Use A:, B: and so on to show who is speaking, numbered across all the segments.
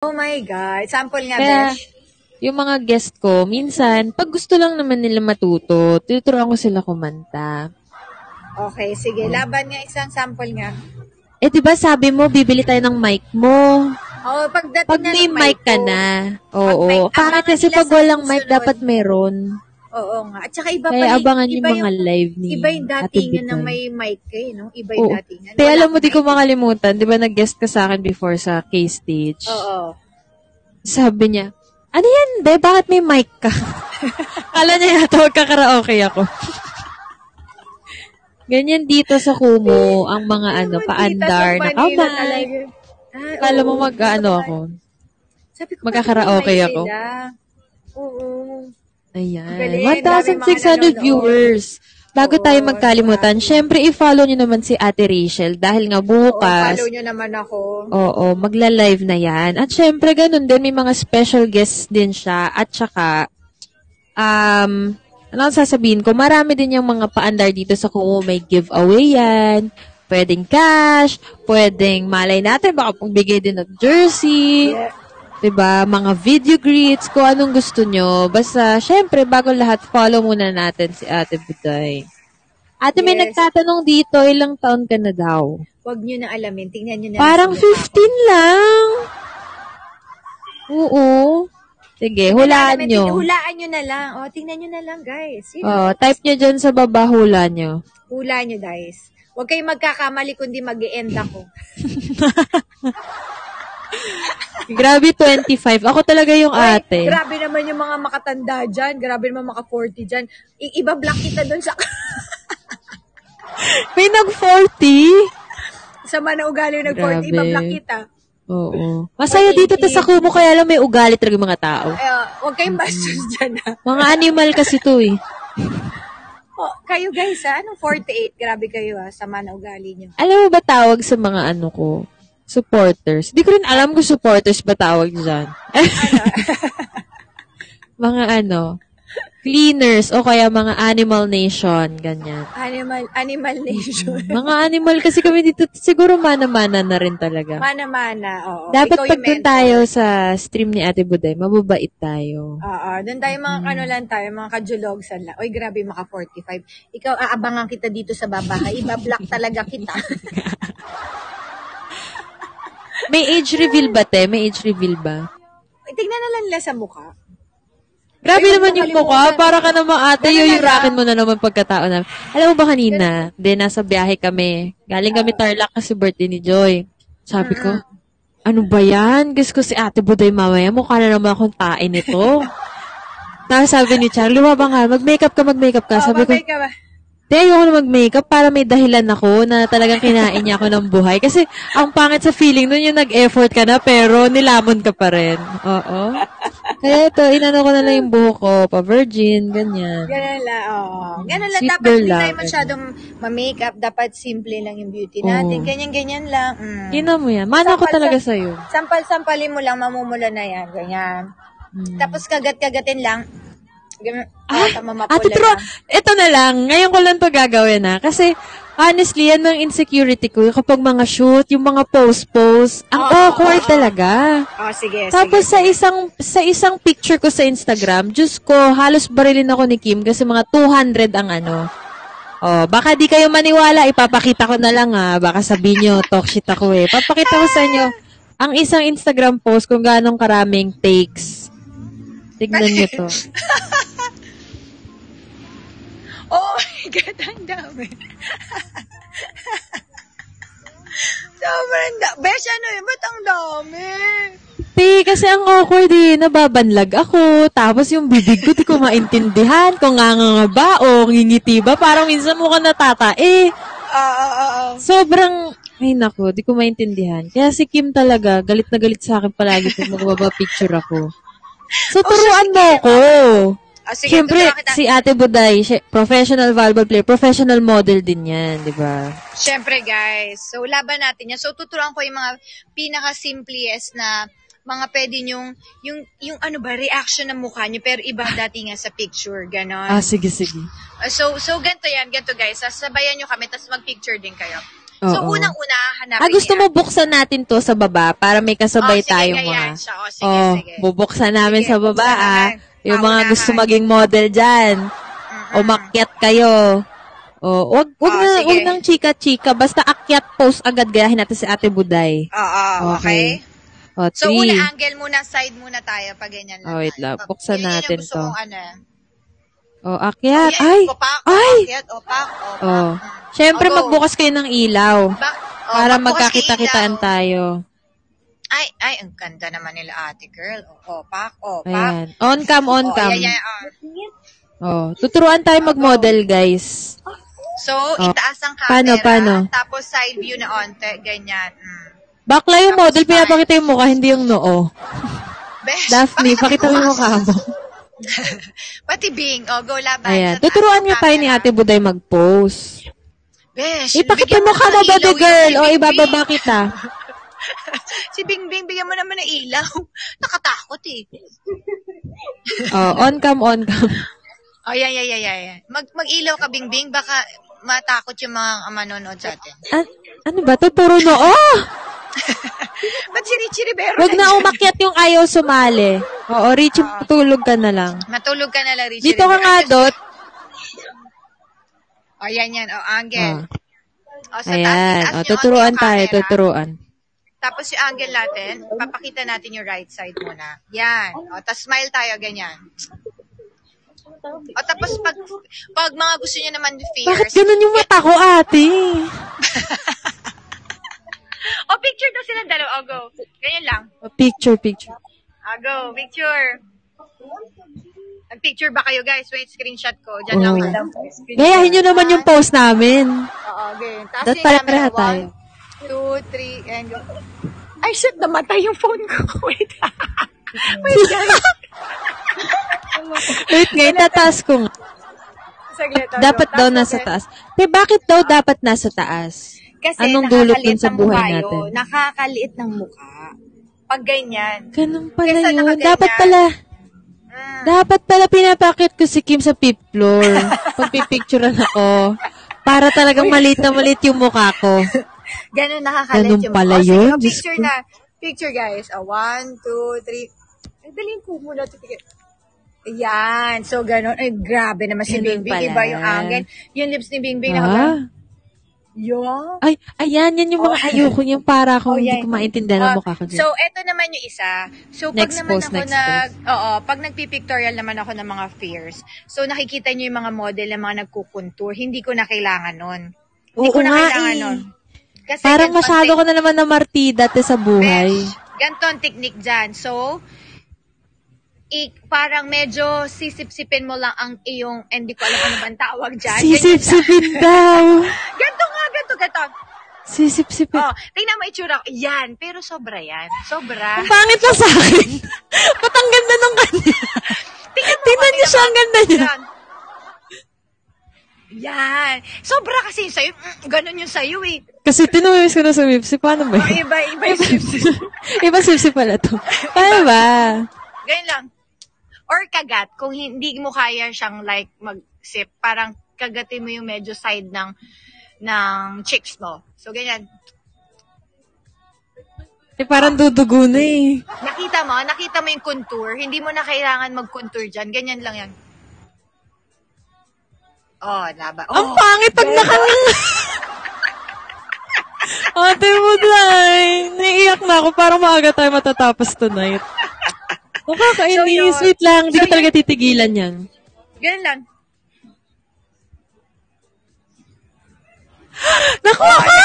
A: Oh my God. Sample nga,
B: Kaya,
A: Besh.
B: yung mga guest ko, minsan, pag gusto lang naman nila matuto, tinuturuan ko sila kumanta.
A: Okay, sige. Laban nga isang sample nga.
B: Eh, di ba sabi mo, bibili tayo ng mic mo.
A: Oh, pagdating
B: Pag
A: na
B: may
A: ng
B: mic ka
A: ko,
B: na.
A: Pag may-
B: Oo.
A: ang
B: Para kasi
A: nila
B: pag
A: sa
B: walang mic,
A: susunod.
B: dapat meron.
A: Oo nga. At saka iba
B: Kaya
A: pa
B: abangan yung
A: iba
B: mga live ni
A: Iba yung datingan ng may mic eh, no? Iba yung
B: Oo.
A: datingan.
B: Kaya alam mo, di ko makalimutan. Di ba nag-guest ka sa akin before sa K-Stage?
A: Oo.
B: Sabi niya, ano yan, be? Bakit may mic ka? Kala niya yata magkakaraoke ako. Ganyan dito sa Kumu, ang mga ano, paandar,
A: Manila
B: nakamay.
A: talaga. Ah,
B: Kala mo
A: oo.
B: mag-ano ako.
A: Sabi ko,
B: magkakaraoke ako?
A: Oo.
B: Ayan.
A: Galing, grabe yung
B: 1,600
A: mga nanonood.
B: viewers. Bago
A: Oo,
B: tayo magkalimutan, syempre i-follow nyo naman si Ate Rachel dahil nga
A: Oo,
B: bukas,
A: follow nyo naman ako.
B: oo, magla-live na yan. At syempre, ganun din, may mga special guests din siya. At saka, um, ano ang sasabihin ko, marami din yung mga paandar dito sa Kumu. May giveaway yan. Pwedeng cash, pwedeng malay natin, baka pagbigay din ng jersey.
A: Yeah.
B: 'Di ba? Mga video greets, kung anong gusto nyo. Basta, syempre, bago lahat, follow muna natin si Ate Buday. Ate, may
A: Yes.
B: nagtatanong dito, ilang taon ka na daw?
A: Huwag nyo na alamin. Tingnan nyo na.
B: Parang
A: sa mukha ko.
B: 15 lang. Oo. Sige, hulaan nyo.
A: Hulaan nyo na lang. O, tingnan nyo na lang, guys. Yun.
B: Oh, type nyo dyan sa baba, hula nyo.
A: Hula nyo, guys. Huwag kayong magkakamali kundi mag end ako.
B: Grabe, 25. Ako talaga yung
A: Uy,
B: ate.
A: grabe naman yung mga makatanda dyan. Grabe naman mga 40 dyan. I- iba block kita doon sa...
B: May nag-40.
A: sa mana ugali yung nag-40.
B: Grabe.
A: Iba block kita.
B: Oo. Masaya dito ta sa Kumu, kaya lang may ugali talaga yung mga tao.
A: Eh, uh, huwag kayong bastos dyan, ha.
B: Mga animal kasi to eh.
A: Oh, kayo guys, ha? Anong 48? Grabe kayo, ha? Sa mana ugali nyo.
B: Alam mo ba tawag sa mga ano ko? Supporters. Di ko rin alam kung supporters ba tawag dyan. mga ano, cleaners o kaya mga animal nation, ganyan.
A: Animal, animal nation.
B: Mga animal kasi kami dito, siguro mana-mana na rin talaga.
A: Mana-mana, oo.
B: Dapat
A: Ikaw
B: pag dun tayo sa stream ni Ate Buday, mababait tayo.
A: Oo, doon tayo mga ano lang tayo, mga kajulogsan lang. Uy, grabe, maka 45. Ikaw, aabangan kita dito sa babahay. Iba-block talaga kita.
B: May age reveal ba, te? May age reveal ba?
A: Uy, Tignan na lang nila sa mukha.
B: Grabe
A: Ay,
B: naman yung mukha. Para ka naman ate, yuyurakin mo na naman pagkatao namin. Alam mo ba kanina, di nasa biyahe kami. Galing kami Tarlac kasi birthday ni Joy. Sabi ko, ano ba yan? Gusto ko si ate Buday mamaya. Mukha na naman akong tain nito. Tapos sabi ni Charlie, lumaba nga, mag-makeup ka, mag-makeup ka. Sabi ko,
A: ka?
B: Di, ayoko na mag-makeup para may dahilan ako na talagang kinain niya ako ng buhay. Kasi ang pangit sa feeling nun yung nag-effort ka na pero nilamon ka pa rin. Oo. Kaya ito, inano ko na lang yung buhok ko, pa-virgin, ganyan.
A: Ganun lang, oo. Ganun lang,
B: Sweet
A: dapat hindi tayo masyadong ma-makeup. Dapat simple lang yung beauty natin.
B: Oo.
A: Ganyan-ganyan lang. Mm.
B: Ina mo yan. Mana ko talaga
A: sa-
B: sa'yo.
A: Sampal-sampalin mo lang, mamumula na yan. Ganyan.
B: Mm.
A: Tapos kagat-kagatin lang.
B: Ah,
A: ah, lang.
B: ito na lang. Ngayon ko lang to gagawin ha. Kasi, honestly, yan ang insecurity ko. Kapag mga shoot, yung mga post-post, ang
A: Oo,
B: awkward
A: oo, oo.
B: talaga.
A: Oh, sige,
B: Tapos
A: sige.
B: sa isang sa isang picture ko sa Instagram, Diyos ko, halos barilin ako ni Kim kasi mga 200 ang ano. Oh, baka di kayo maniwala, ipapakita ko na lang ha. Baka sabihin nyo, talk shit ako eh. Papakita ko sa inyo ang isang Instagram post kung ganong karaming takes. Tignan nyo to.
A: Oh my God, ang dami. Sobrang dami. Besh, ano yun? Ba't ang dami?
B: Te, kasi ang awkward eh, nababanlag ako. Tapos yung bibig ko, di ko maintindihan kung nga nga ba o ngingiti ba. Parang minsan mukha natata. Eh,
A: Oo, oo, oo.
B: sobrang, ay nako, di ko maintindihan. Kaya si Kim talaga, galit na galit sa akin palagi kung magbaba-picture ako. So, turuan mo ko.
A: Oh, sige,
B: Siyempre,
A: kita.
B: si Ate Buday, professional volleyball player, professional model din yan, di ba?
A: Siyempre, guys. So, laban natin yan. So, tuturuan ko yung mga pinaka-simplest na mga pwede yung, yung, yung ano ba, reaction ng mukha nyo, pero iba dati nga sa picture, ganon.
B: Ah, sige, sige.
A: Uh, So, so ganito yan, ganito guys. Sasabayan nyo kami, tapos mag-picture din kayo. So,
B: Oo.
A: unang-una, hanapin
B: Ah, gusto
A: niya.
B: mo buksan natin to sa baba para may kasabay
A: Oh, sige, ganyan
B: mga...
A: siya. Oh, sige,
B: oh,
A: sige.
B: bubuksan namin
A: Sige,
B: sa baba, ah. Yung mga
A: Paunahan.
B: gusto maging model dyan.
A: Mm-mm.
B: Umakyat kayo. Oh, wag wag
A: Oh,
B: na
A: sige.
B: wag nang chika-chika, basta akyat post agad gayahin natin si Ate Buday.
A: Oo, okay.
B: Oh,
A: So,
B: three.
A: una angle muna, side muna tayo pag ganyan lang.
B: Oh, wait lang. Buksan
A: Yun- yun
B: natin
A: yung gusto
B: to.
A: kong ano.
B: Oh, akyat.
A: Oh,
B: Ay!
A: Opak,
B: Ay!
A: opak, opak, opak.
B: Oh. Siyempre,
A: Oh,
B: magbukas kayo ng ilaw.
A: Ba- oh,
B: para magkakita-kitaan tayo.
A: Ay, ay, ang ganda naman nila ate girl. O, opak, opak.
B: Ayan. On cam, on
A: Oh,
B: cam.
A: yan, yan, oh.
B: Oh, tuturuan tayo mag-model, guys.
A: So,
B: Oh.
A: itaas ang
B: Paano,
A: camera.
B: paano?
A: Tapos side view na onte, ganyan. Mm.
B: Bakla yung
A: Tapos
B: model, pinapakita yung mukha, hindi yung noo.
A: Besh,
B: Daphne, pakita mo yung mukha mo.
A: Pati Bing. O, go laban.
B: Ayan. Tuturuan nga tayo ni. Ate Buday mag-pose.
A: Besh,
B: Ipakita mo ka mo ba, the girl? O, ibababa kita.
A: Si Bing Bing, bigyan mo naman ng ilaw. Nakatakot eh.
B: Oh, on cam, on cam.
A: O, yan, yan, yan, yan. yan. Mag, mag-ilaw ka, Bing Bing. Baka matakot yung mga manonood sa atin.
B: An- ano ba? Tuturo noo?
A: Ba't si Richie Rivero
B: Wag na umakyat yung ayaw sumali. Oo, Richie, tulog ka na lang.
A: Matulog ka na lang, Richie
B: Dito ka nga, Dot.
A: O, yan, yan. O, Angel.
B: Ah.
A: O, sa
B: Ayan.
A: taas,
B: O,
A: niyo
B: tuturuan tayo,
A: camera.
B: tuturuan.
A: Tapos yung angle natin, papakita natin yung right side muna. Yan. O, tapos smile tayo, ganyan. O, tapos pag, pag mga gusto nyo naman
B: Bakit
A: fierce,
B: ganun yung mata ko, ate?
A: o, picture daw silang dalawa. O, go. Ganyan lang.
B: O, Picture, picture.
A: O, go. Picture. Nag-picture ba kayo, guys? Wait, screenshot ko. Diyan lang.
B: Oo.
A: lang.
B: Gayahin nyo naman yung pose namin.
A: Oo, ganyan. Tapos yung
B: pare-pareha tayo.
A: One, two, three, and go. Ay, shit, namatay yung phone ko. Wait. Wait, guys.
B: Wait nga, itataas ko nga.
A: Saglit.
B: Dapat daw nasa taas. Te, bakit daw dapat nasa taas?
A: Kasi
B: Anong dulot dun sa buhay natin?
A: Nakakaliit ng mukha. Pag ganyan.
B: Ganun pala
A: Kesa
B: yun. Dapat pala,
A: Mm.
B: dapat pala pinapakit ko si Kim sa fifth floor. Pagpipicturean ako. Para talagang maliit na maliit yung mukha ko.
A: Ganun nakakaliit
B: Ganun
A: yung
B: pala
A: mukha. O, sige,
B: yun?
A: o,
B: Diyos
A: picture na. Picture, guys. O, one, two, three. Ay, dalhin ko muna. Ayan. So, ganun. Ay, grabe naman si
B: Ganun
A: Bingbing.
B: pala.
A: Iba yung angle. Yung lips ni Bingbing. Ah.
B: Ah.
A: Yung.
B: Ay, ayan, yan yung mga ayoko yung para
A: Oh,
B: akong hindi
A: yan.
B: ko maintindihan ang
A: Ah,
B: mukha ko dyan.
A: So, eto naman yung isa. So, pag
B: Next
A: naman
B: post,
A: ako
B: next
A: nag, oo, pag nagpipictorial naman ako ng mga fears, so nakikita niyo yung mga model na mga nagkukontour, hindi ko na kailangan nun. Hindi
B: Oo
A: ko na
B: nga
A: kailangan
B: eh.
A: nun. Kasi
B: Parang masyado ko na naman na martida te sa buhay.
A: Besh, ganito ang technique dyan. So, i- parang medyo sisip-sipin mo lang ang iyong, hindi ko alam ano bang tawag dyan.
B: Sisip-sipin daw.
A: Ganito nga, ganito, ganito.
B: Sisip-sipin.
A: Oh, tingnan mo itsura ko. Yan, pero sobra yan. Sobra.
B: Ang pangit na sa akin. Ba't ang ganda nung kanya?
A: Tingnan mo,
B: Tingnan niyo siya, ang ganda niya.
A: Yan. Yan. Sobra kasi yung sa'yo. Mm, ganun yung sa'yo eh.
B: Kasi tinumimis ko na sa Mipsi. Paano ba
A: Oh, iba, iba yung sipsip.
B: Iba Mipsi pala to. Paano ba?
A: Ganyan lang. Or kagat, kung hindi mo kaya siyang like mag-sip, parang kagatin mo yung medyo side ng ng cheeks mo. So, ganyan.
B: Eh, parang dudugo na eh.
A: Nakita mo, nakita mo yung contour. Hindi mo na kailangan mag-contour dyan. Ganyan lang yan. Oh, laba.
B: Ang
A: Oh,
B: pangit pag nakang... Ate mo dahil. Naiiyak na ako. Parang maaga tayo matatapos tonight. Nakakainis.
A: So.
B: Wait lang. Hindi
A: So,
B: ko talaga titigilan yan.
A: ganyan lang.
B: Nakuha ko!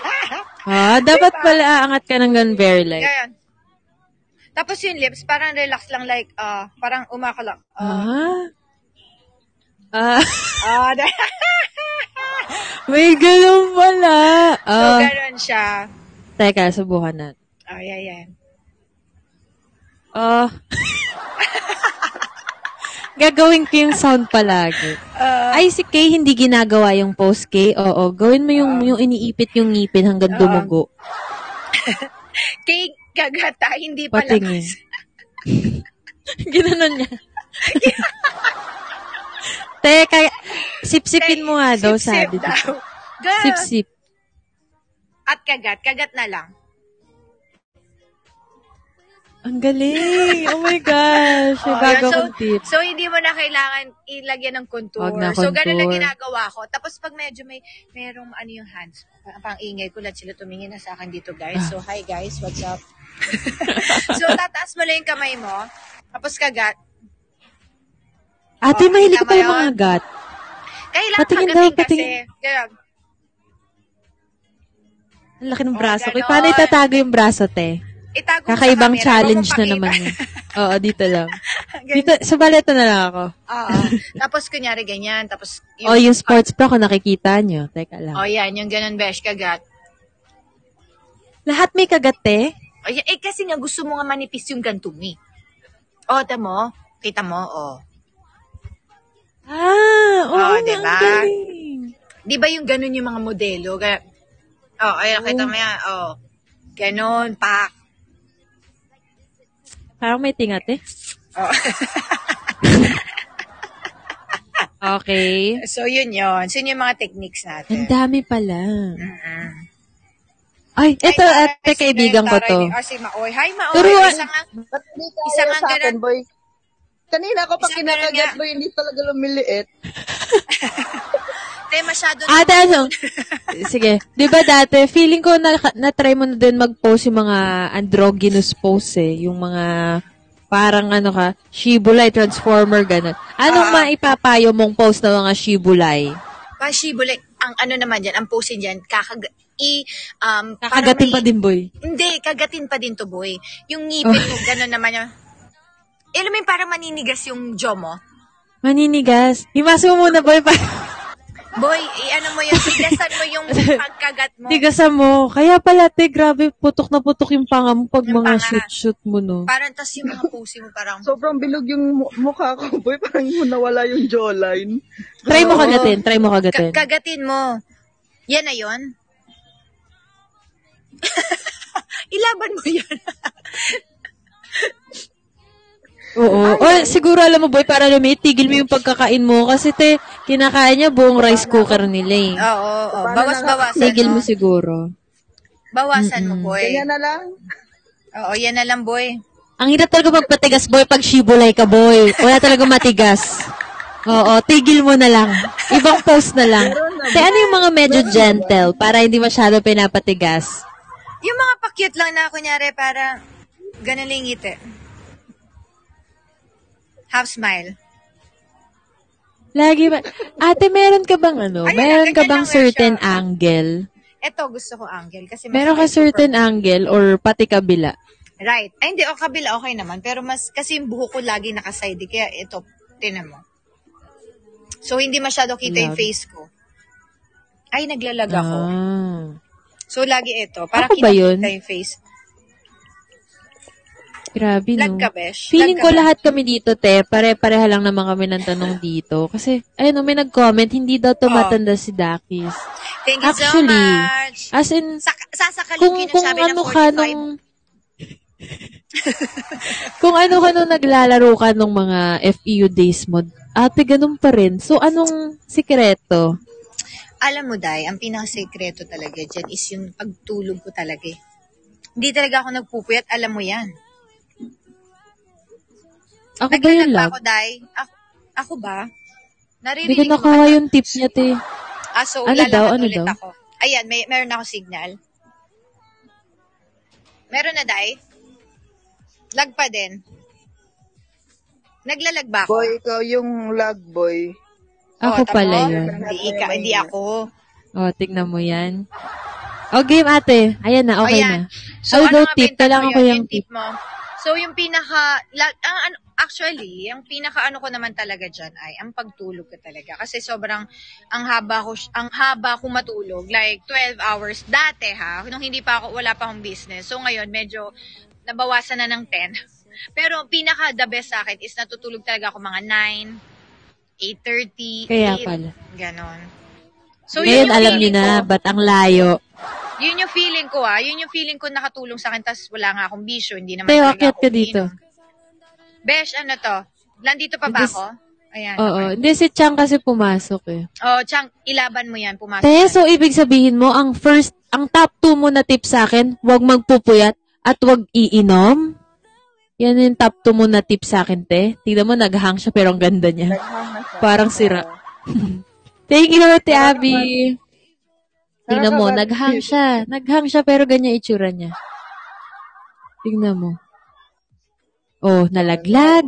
B: ah, dapat pala aangat ka ng gun very light.
A: Ganyan. Tapos yung lips, parang relax lang like, ah, parang umaka lang.
B: Ah? Ah,
A: Ah, da-
B: may ganun pala.
A: so,
B: Ah,
A: ganun siya.
B: teka, subukan natin.
A: Oh, yeah, yeah.
B: Ah. Gagawin ko yung sound palagi.
A: Uh,
B: Ay, si Kay hindi ginagawa yung post, Kay. Oo, gawin mo yung, yung iniipit yung ngipin hanggang dumugo.
A: kay kagata, hindi pa
B: Patingin. Ginanon niya. Teka, sip-sipin mo nga daw, sabi.
A: daw.
B: dito.
A: Ganun.
B: Sip-sip.
A: At kagat. Kagat na lang.
B: Ang galing! Oh my gosh! May
A: Oh,
B: bago
A: yun.
B: kong tip.
A: So, hindi mo na kailangan ilagyan ng contour.
B: Wag na
A: So, ganun lang
B: contour.
A: ginagawa ko. Tapos, pag medyo may, merong ano yung hands, pang, pang ingay ko lang sila tumingin na sa akin dito, guys. So, hi guys, what's up? so, tataas mo lang yung kamay mo. Tapos, kagat.
B: Ate,
A: Oh,
B: mahilig ko
A: mo
B: pala
A: yun?
B: mga gat.
A: Kailangan
B: Patingin daw,
A: kagating kasi.
B: patingin.
A: Kaya,
B: Ang laki ng
A: Oh,
B: braso ko.
A: ganon.
B: Paano itatago yung braso, te?
A: itago mo
B: Kakaibang
A: camera.
B: challenge na naman yun. Oo, dito lang.
A: Ganyan.
B: Dito, sa baleta na lang ako.
A: Oo. Tapos, kunyari, ganyan. Tapos,
B: O, yung sports bra ko nakikita nyo. Teka lang.
A: Oh, yan. Yung ganun, besh, kagat.
B: Lahat may kagat, te?
A: Oh, yan. Eh, kasi nga, gusto mo nga manipis yung gantung eh. Oh, tamo. Kita mo, oh.
B: Ah, oo,
A: Oh, diba?
B: ang galing.
A: Di ba yung ganun yung mga modelo? Kaya, oh, ay, nakita mo yan. Oh. Ganon, pak.
B: Parang may tingat, eh.
A: Oh.
B: Okay.
A: so, yun yun. So, yun yung mga techniques
B: Ang
A: natin.
B: dami pala.
A: Mm-mm.
B: Ay, ate,
A: si
B: kaibigan ko to.
A: Ah, si Maoy. Hi, Maoy.
B: Turuan.
A: Isang,
C: Ba't hindi kaya
A: Isa nga
C: sa akin,
A: ganun.
C: boy? Kanina ko pa
A: ganun
C: kinakagat boy, hindi talaga lumiliit.
A: te, masyado na.
B: Ate, ano? Sige. Di ba dati, feeling ko na, na-try mo na din mag-post yung mga androgynous pose eh. Yung mga parang ano ka, shibulay, transformer, gano'n. Anong
A: Ah.
B: maipapayo mong post ng mga shibulay?
A: Pashibule, ang ano naman dyan, ang posing dyan, kakag... I, um,
B: Kakagatin
A: may-
B: pa din, boy.
A: Hindi, kagatin pa din to, boy. Yung ngipin mo, gano'n naman yung... Eh, alam mo yung parang maninigas yung jaw mo?
B: Maninigas. Himasin mo muna, boy. Pa-
A: Boy, i-ano mo yun, tigasan mo yung pagkagat mo.
B: Tigasan mo. Kaya pala, te, grabe, putok na putok yung panga mo pag
A: Yung
B: mga
A: panga.
B: shoot-shoot mo, no?
A: Parang tas yung mga pose mo, parang...
C: Sobrang bilog yung mu- mukha ko, boy. Parang nawala yung jawline.
B: Try mo kagatin, try mo
A: Ka-
B: kagatin.
A: kagatin mo. Yan na yon. Ilaban mo yan.
B: Oo. O, siguro alam mo, boy, para lumit, tigil mo yung pagkakain mo. Kasi, te, kinakain niya buong rice cooker nila eh.
A: Oo, oo.
C: Paano
A: Bawas-bawasan
B: Tigil
A: mo.
B: mo siguro.
A: Bawasan mo, boy.
C: Ganyan na lang.
A: Oo, yan na lang, boy.
B: Ang hirap talaga magpatigas, boy, pag shibulay ka, boy. Wala talaga matigas. Oo, tigil mo na lang. Ibang post na lang. Te, ano yung mga medyo gentle para hindi masyado pinapatigas?
A: Yung mga pa-cute lang na, kunyari, para ganun lang ngiti. Half smile.
B: Lagi ba? Ate, meron ka bang ano?
A: Ayun,
B: meron ka bang certain
A: siya.
B: angle?
A: Ito, gusto ko angle. Kasi
B: Meron ka certain angle or pati kabila?
A: super- Right. Ay, hindi. O, kabila, okay naman. Pero mas, kasi yung buhok ko lagi nakaside. Kaya ito, tinan mo. So, hindi masyado kita yung
B: Lag.
A: face ko. Ay, naglalag ako.
B: Ah.
A: So, lagi ito. Para
B: Ako ba yun?
A: yung face.
B: Grabe,
A: Lag
B: no?
A: ka, besh?
B: Feeling
A: Lag
B: ko lahat kami dito, te, pare-pareha lang naman kami ng tanong dito. Kasi, ayun, no, may nag-comment, hindi daw tumatanda si Dakis.
A: Thank you
B: Actually,
A: so much.
B: As in,
A: Sa,
B: kung, kung
A: sabi
B: ano
A: ng 45.
B: ka nung... kung ano ka nung naglalaro ka nung mga FEU days mo, ate, ganun pa rin. So, anong sikreto?
A: Alam mo, Day, ang pinakasekreto talaga dyan is yung pagtulog ko talaga eh. Hindi talaga ako nagpupuyat, alam mo yan.
B: Ako ba yun lang?
A: ako, Day? Ako, ako ba?
B: Hindi
A: Naririnig
B: ko
A: mo
B: nakuha
A: ba?
B: yung tip niya, te.
A: Ah, so,
B: Ano daw, ano
A: ulit
B: daw?
A: ako. Ayan, may, meron ako signal. Meron na, Day? Lag pa din. Naglalag ba ako?
C: Boy, ikaw yung lag, boy.
B: Ako
A: Oh, tamo?
B: pala yun.
A: Hindi, ika, hindi ako.
B: O, tignan mo yan. O, game ate. Ayan na, okay
A: Ayan.
B: na.
A: So,
B: Although
A: ano
B: tip,
A: yung
B: kailangan ko
A: yun?
B: yung tip.
A: mo. So, yung pinaka, la, ang, ano, actually, yung pinaka ano ko naman talaga dyan ay ang pagtulog ko talaga. Kasi sobrang, ang haba ko, ang haba ko matulog, like 12 hours. Dati ha, nung hindi pa ako, wala pa akong business. So, ngayon, medyo, nabawasan na ng 10. Pero, pinaka the best sa akin is natutulog talaga ako mga 9, 8.30,
B: Kaya
A: 8,
B: pala.
A: ganon. So,
B: Ngayon,
A: yung
B: alam niyo na,
A: ko.
B: ba't ang layo?
A: Yun yung feeling ko ah. Yun yung feeling ko nakatulong sa akin tas wala nga akong bisyo. Hindi naman
B: akyat
A: ako
B: ka dito.
A: umiinom. Besh, ano to? Nandito pa ba ako? Ayan.
B: Oo.
A: okay.
B: Hindi, si Chang kasi pumasok eh.
A: Oh, Chang, ilaban mo yan. Pumasok.
B: Te, so ibig sabihin mo, ang first, ang top 2 mo na tip sa akin, huwag magpupuyat at huwag iinom. Yan yung top 2 mo na tip sa akin, te. Tignan mo, naghang siya pero ang ganda niya. Parang sira. Thank you, Te Abby. Tingnan mo, naghang siya. Naghang siya pero ganyan itsura niya. Tingnan mo. Oh, nalaglag.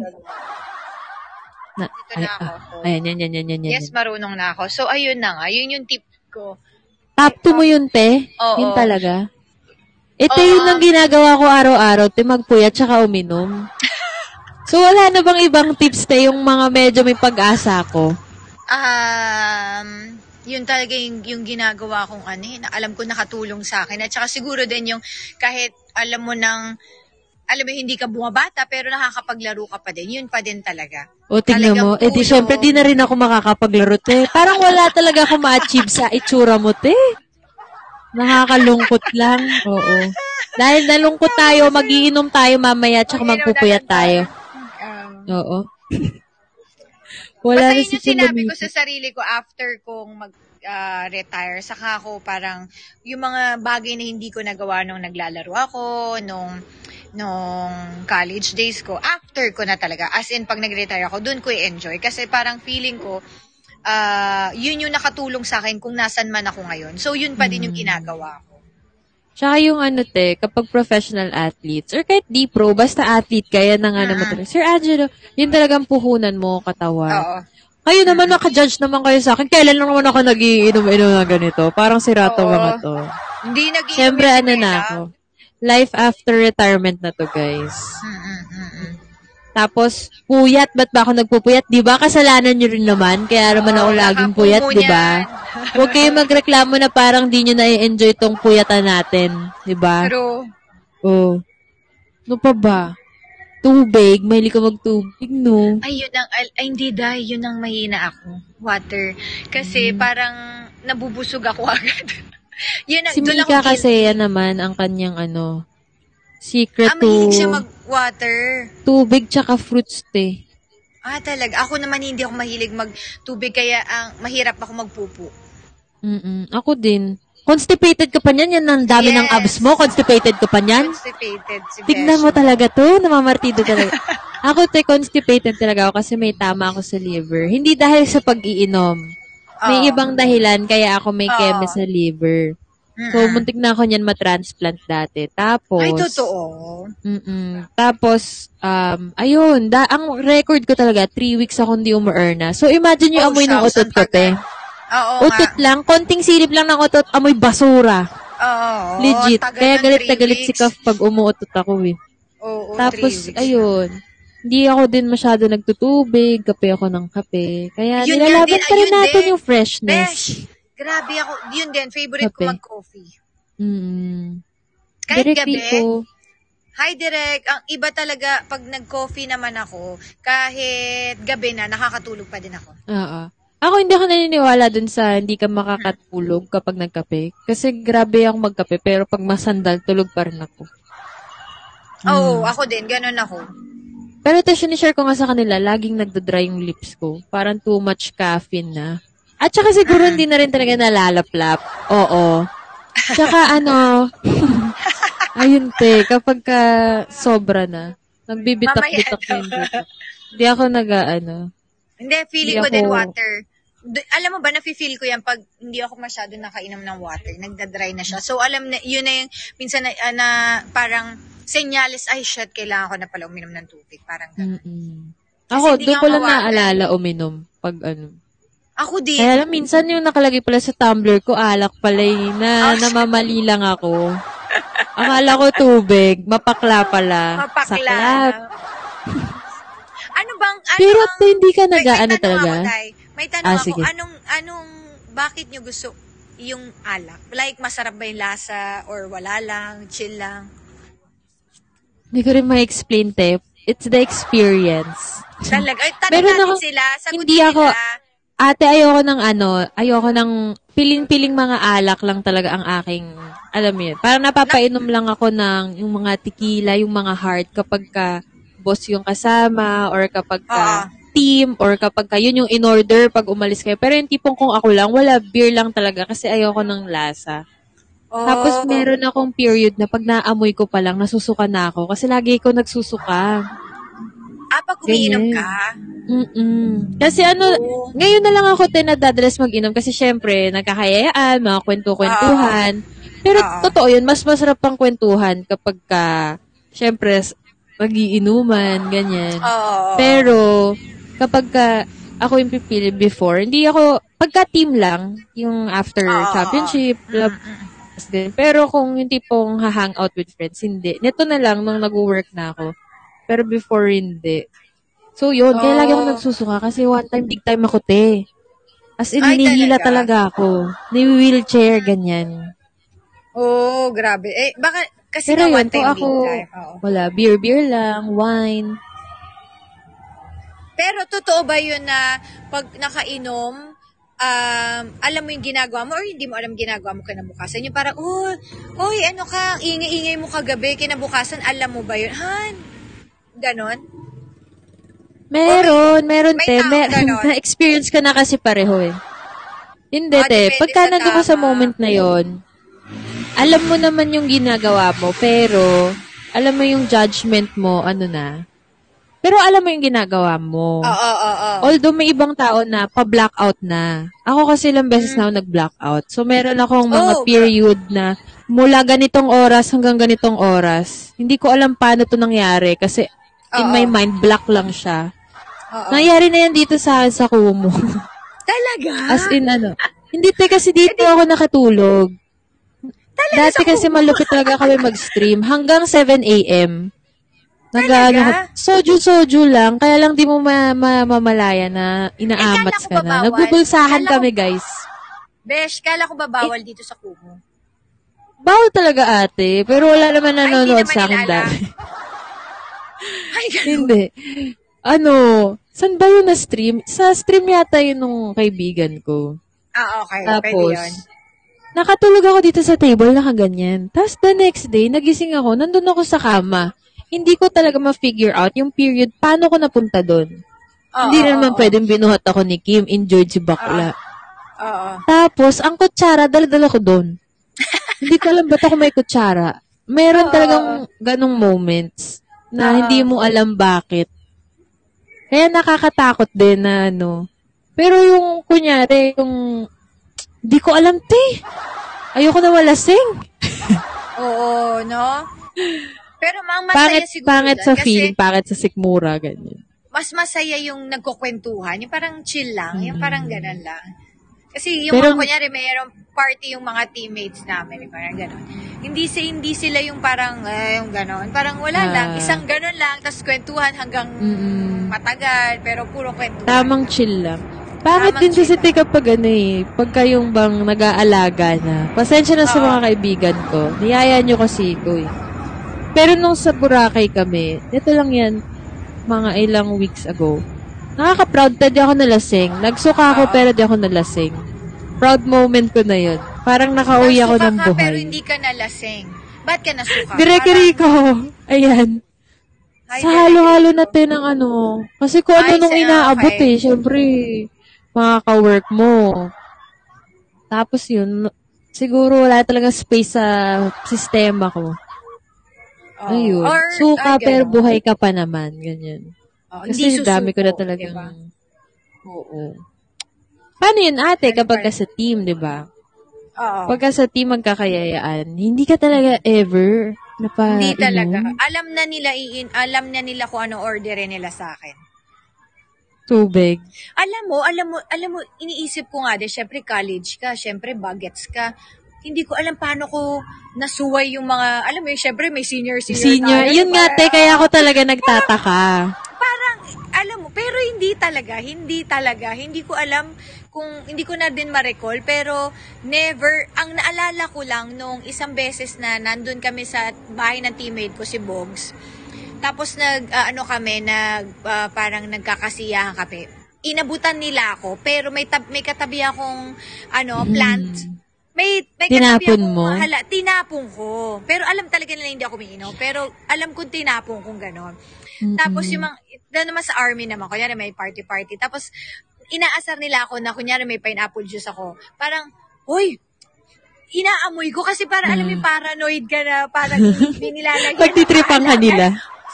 B: Na,
A: Dito
B: ay,
A: na ako.
B: ah, ayan, yan, yan, yan, yan, yan.
A: Yes, marunong na ako. So, ayun na nga. Yun yung tip ko.
B: Top 2 mo yun, te?
A: Oo.
B: Yun talaga? Ito
A: Oo.
B: yun ang ginagawa ko araw-araw, te, magpuyat tsaka uminom. so, wala na bang ibang tips, te, yung mga medyo may pag-asa ko?
A: Um, yun talaga yung, yung ginagawa kong ano eh, na alam ko nakatulong sa akin. At saka siguro din yung kahit alam mo nang, alam mo hindi ka bumabata pero nakakapaglaro ka pa din. Yun pa din talaga.
B: O, tingnan mo.
A: Talagang
B: Eh, di
A: tulong.
B: syempre, di na rin ako makakapaglaro, te. Parang wala talaga ako ma-achieve sa itsura mo, te. Nakakalungkot lang. Oo. Dahil nalungkot tayo, magiinom tayo mamaya, tsaka magpupuyat tayo. Oo. Wala
A: Basta
B: na
A: yun
B: si
A: yung sinabi ko sa sarili ko after kong mag ah, retire. Saka ako parang yung mga bagay na hindi ko nagawa nung naglalaro ako, nung nung college days ko, after ko na talaga. As in, pag nag-retire ako, dun ko i-enjoy. Kasi parang feeling ko, ah yun yung nakatulong sa akin kung nasan man ako ngayon. So, yun pa din yung
B: Mm.
A: ginagawa ko.
B: Tsaka yung ano te, kapag professional athletes, or kahit di pro, basta athlete kaya ng ano mo
A: Ah.
B: talaga. Sir Angelo, yun talagang puhunan mo, katawan.
A: Oo.
B: Kayo naman, naka-judge naman kayo sa akin. Kailan lang naman ako nagiinom-inom na ganito? Parang sirato
A: Oo.
B: mga to.
A: Hindi nag
B: Siyempre, ano na ako. Life after retirement na to, guys.
A: Mm-mm-mm.
B: Tapos, puyat. Ba't ba ako nagpupuyat? Di ba? Kasalanan nyo rin naman. Kaya naman ako
A: Oo,
B: laging
A: nakapumo
B: puyat, di ba? Huwag kayo magreklamo na parang di nyo na-enjoy tong puyatan natin. Di ba?
A: Pero,
B: Oh. No pa ba? Tubig. Mahilig ka magtubig, no?
A: Ay, yun ang, ay, ay, hindi dahil, yun ang mahina ako. Water. Kasi
B: Mm.
A: parang nabubusog ako agad. yun ang,
B: Si
A: doon ako
B: Mika
A: guilty.
B: kasi, yan naman, ang kanyang ano, secret
A: Ah,
B: to
A: mahilig siya mag-water.
B: tubig tsaka fruits, te.
A: Ah, talaga. Ako naman hindi ako mahilig mag-tubig, kaya ang mahirap ako magpupo.
B: Mm-mm. Ako din. Constipated ka pa niyan. Yan ang dami ng
A: Yes.
B: abs mo. Constipated ka pa niyan.
A: Constipated si
B: Tignan mo talaga to. Namamartido talaga. ako, te, constipated talaga ako kasi may tama ako sa liver. Hindi dahil sa pag-iinom. May
A: Oo.
B: ibang dahilan kaya ako may
A: Oo.
B: keme sa liver. So, muntik na ako niyan matransplant dati. Tapos,
A: Ay, totoo.
B: Mm-mm. Tapos, um, ayun, da, ang record ko talaga, three weeks ako hindi umu-earna. So, imagine yung
A: Oh,
B: amoy ng utot ko, te.
A: Oo
B: Utot
A: nga.
B: lang, konting silip lang ng utot, amoy basura.
A: Oo.
B: Legit.
A: tagal
B: Kaya galit na galit si. Kaf pag umuutot ako eh.
A: Oo,
B: Tapos, ayun, hindi ako din masyado nagtutubig, kape ako ng kape. Kaya
A: Yun
B: nilalaban
A: din,
B: pa rin natin
A: din.
B: yung freshness.
A: Besh, grabe ako. Yun din, favorite ko
B: Kape.
A: mag-coffee.
B: Mm.
A: Kahit
B: Direct
A: gabi,
B: Tito,
A: Hi, Direk. Ang iba talaga, pag nag-coffee naman ako, kahit gabi na, nakakatulog pa din ako.
B: Oo. Ako hindi ako naniniwala dun sa hindi ka makakatulog kapag nagkape. Kasi grabe ako magkape, pero pag masandal, tulog pa rin ako.
A: Oo, ako din. Ganun ako.
B: Pero ito, sinishare ko nga sa kanila, laging nagdadry yung lips ko. Parang too much caffeine na. At saka siguro hindi na rin talaga nalalaplap. Oo. Tsaka ano, ayun te, kapag ka sobra na, nagbibitak-bitak yung dito. Hindi ako nag ano.
A: Hindi, feeling
B: Hindi
A: ko din water. Alam mo ba, nafe-feel ko yan pag hindi ako masyado nakainom ng water. Nagda-dry na siya. So, alam na, yun na yung, minsan na, ah, na parang, senyales, ay shit, kailangan ko na pala uminom ng tubig. Parang, ganun. Kasi
B: Ako, doon ko lang naalala uminom pag ano.
A: ako din.
B: Kaya lang, minsan yung nakalagay pala sa tumbler ko, alak pala eh, na
A: Ah,
B: namamali lang ako. Akala ko tubig, mapakla pala.
A: Mapakla.
B: Saklap.
A: ano bang, ano
B: Pero
A: ang,
B: hindi ka nag-ano talaga.
A: Ako. May tanong
B: Ah,
A: ako,
B: sige.
A: anong, anong, bakit nyo gusto yung alak? Like, masarap ba yung lasa or wala lang, chill lang?
B: Hindi ko rin ma-explain, te. It's the experience.
A: Talaga. Ay, tanong
B: Meron
A: natin
B: ako-
A: sila. Sagutin
B: hindi ako-
A: nila.
B: Ate, ayoko ng ano, ayoko ng piling-piling mga alak lang talaga ang aking, alam mo yun. Parang napapainom lang ako ng yung mga tequila, yung mga hard kapag ka boss yung kasama or kapag ka
A: Oo.
B: Team or kapag ka, yun yung in-order pag umalis kayo. Pero yung tipong kung ako lang, wala, beer lang talaga kasi ayoko ng lasa.
A: Oh.
B: Tapos meron akong period na pag naamoy ko pa lang, nasusuka na ako. Kasi lagi ko nagsusuka.
A: Ah, pag umiinom ka?
B: Mm-mm. Kasi ano,
A: Oo.
B: ngayon na lang ako tinadadalas mag-inom kasi syempre, nagkakayayaan, mga kwento-kwentuhan. Pero
A: Oo.
B: totoo yun, mas masarap pang kwentuhan kapag ka, syempre, magiinuman, ganyan.
A: Oo.
B: Pero, kapag ka, ako yung pipili before, hindi ako, pagka team lang, yung after
A: Oo,
B: championship, love, din. Pero kung yung tipong ha-hang out with friends, hindi. Neto na lang nung nag-work na ako. Pero before, hindi. So, yun. Kaya
A: Oo.
B: lagi ako nagsusuka kasi one time, big time ako, te. As in,
A: Ay,
B: hinihila
A: talaga?
B: talaga ako. Ni-wheelchair, ganyan.
A: Oh, grabe. Eh, baka, kasi
B: Pero
A: nga
B: yun,
A: one time
B: kung ako,
A: time.
B: Wala, beer, beer lang, wine.
A: Pero totoo ba yun na pag nakainom, um, alam mo yung ginagawa mo or hindi mo alam ginagawa mo kinabukasan? Yung parang, oh, oy, ano ka, ingay-ingay mo kagabi, kinabukasan, alam mo ba yun? Han? Ganon?
B: Meron, meron,
A: may
B: te.
A: ganon.
B: na-experience ka na kasi pareho eh. Hindi,
A: Ah,
B: te. Pagka
A: sa
B: nandun ka sa moment na yon alam mo naman yung ginagawa mo, pero alam mo yung judgment mo, ano na. Pero alam mo yung ginagawa mo.
A: Oo, oo, oo.
B: Although may ibang tao na pa-blackout na. Ako kasi ilang beses na ako nag-blackout. So, meron akong mga
A: Mm. Oh,
B: period na mula ganitong oras hanggang ganitong oras. Hindi ko alam paano to nangyari kasi in my mind, black lang siya.
A: Oo.
B: Nangyari na yan dito sa akin sa Kumu.
A: Talaga?
B: As in, ano. Hindi, te, kasi dito ako nakatulog. Dati kasi malupit talaga kami mag-stream. Hanggang 7 a.m. Nag,
A: Talaga?
B: ano, soju-soju lang. Kaya lang di mo ma- ma- mamalaya na inaamats
A: Eh,
B: ka na. Nagbubulsahan
A: Kala ko-
B: kami, guys.
A: Besh, kala ko ba bawal dito sa Kumu?
B: Bawal talaga ate. Pero wala naman
A: Ay,
B: nanonood sa
A: naman
B: akin
A: nila
B: dati.
A: Ay.
B: Hindi. Ano, saan ba yun na-stream? Sa stream yata yun nung kaibigan ko.
A: Ah, okay.
B: Tapos,
A: Pwede yun.
B: nakatulog ako dito sa table, nakaganyan. Tapos the next day, nagising ako, nandun ako sa kama. Hindi ko talaga ma-figure out yung period, paano ko napunta doon.
A: Oo,
B: Hindi
A: oo,
B: naman pwedeng binuhat ako ni Kim, enjoyed si bakla.
A: Oo.
B: Tapos, ang kutsara, dala-dala ko doon. Hindi ko alam ba't ako may kutsara. Meron
A: Oo.
B: talagang ganong moments na
A: Oo.
B: hindi mo alam bakit. Kaya nakakatakot din na ano. Pero yung, kunyari, yung, hindi ko alam, te. Ayoko na walasing.
A: Oo, no? Pero ang masaya
B: Pangit,
A: siguro
B: pangit sa feeling, pangit sa sikmura, ganyan.
A: mas masaya yung nagkukwentuhan, yung parang chill lang, yung parang ganun lang. Kasi yung.
B: Pero-
A: mga, kunyari, mayroong party yung mga teammates namin, yung parang ganun. Hindi, si, hindi sila yung parang, eh, yung ganun. Parang wala
B: Ah.
A: lang, isang ganun lang, tapos kwentuhan hanggang
B: Mm-mm.
A: matagal, pero puro kwentuhan.
B: Tamang chill lang. Pangit din kasi te kapag ano eh, pagka yung bang nag-aalaga na. Pasensya na sa mga kaibigan ko. Niyaya nyo kasi ko eh. Pero nung sa Boracay kami, ito lang yan, mga ilang weeks ago. Nakaka-proud ta, di ako nalasing. Nagsuka ako
A: Oo.
B: pero di ako nalasing. Proud moment ko na yun. Parang nakauwi ako ng
A: ka, pero
B: buhay.
A: hindi ka nalasing. Ba't ka nasuka?
B: Direkiri ko. Ayan.
A: Ay,
B: Sa halo-halo natin ng ano. Kasi kung ano nung inaabot
A: okay.
B: eh. Siyempre, mga ka-work mo. Tapos yun, siguro wala talaga space sa sistema ko.
A: Oo.
B: Ayun.
A: Or,
B: Suka
A: ay,
B: pero buhay ka pa naman. Ganyan.
A: Oo,
B: Kasi
A: hindi
B: dami ko na
A: susuko,
B: talagang...
A: diba?
B: Oo. Paano yun ate kapag ka sa team, di ba?
A: Oo.
B: Pagka sa team magkakayayaan, hindi ka talaga ever napa
A: Hindi talaga. Alam na nila iin, alam na nila kung ano orderin nila sa akin.
B: Tubig.
A: Alam mo, alam mo, alam mo, iniisip ko nga din, syempre college ka, syempre bagets ka. Hindi ko alam paano ko nasuway yung mga, alam mo yun, syempre may senior, senior,
B: Senior.
A: tayo,
B: Yun nga,
A: parang-
B: te, kaya ako talaga nagtataka.
A: Parang, alam mo, pero hindi talaga, hindi talaga, hindi ko alam kung, hindi ko na din ma-recall, pero never, ang naalala ko lang nung isang beses na nandun kami sa bahay ng teammate ko, si Bogs, tapos nag, ah, ano kami, nag, ah, parang nagkakasiyahan kami. Inabutan nila ako, pero may, tab- may katabi akong, ano, plant. May, may
B: Tinapon
A: katabi akong
B: mo?
A: Hala, tinapon ko. Pero alam talaga nila hindi ako umiinom. Pero alam ko tinapon kong gano'n. Tapos yung mga, doon naman sa army naman, kunyari may party-party. Tapos, inaasar nila ako na kunyari may pineapple juice ako. Parang, Hoy, inaamoy ko kasi para alam mo yung paranoid ka na parang hindi nilalagyan. ng
B: Pagtitripan ka nila.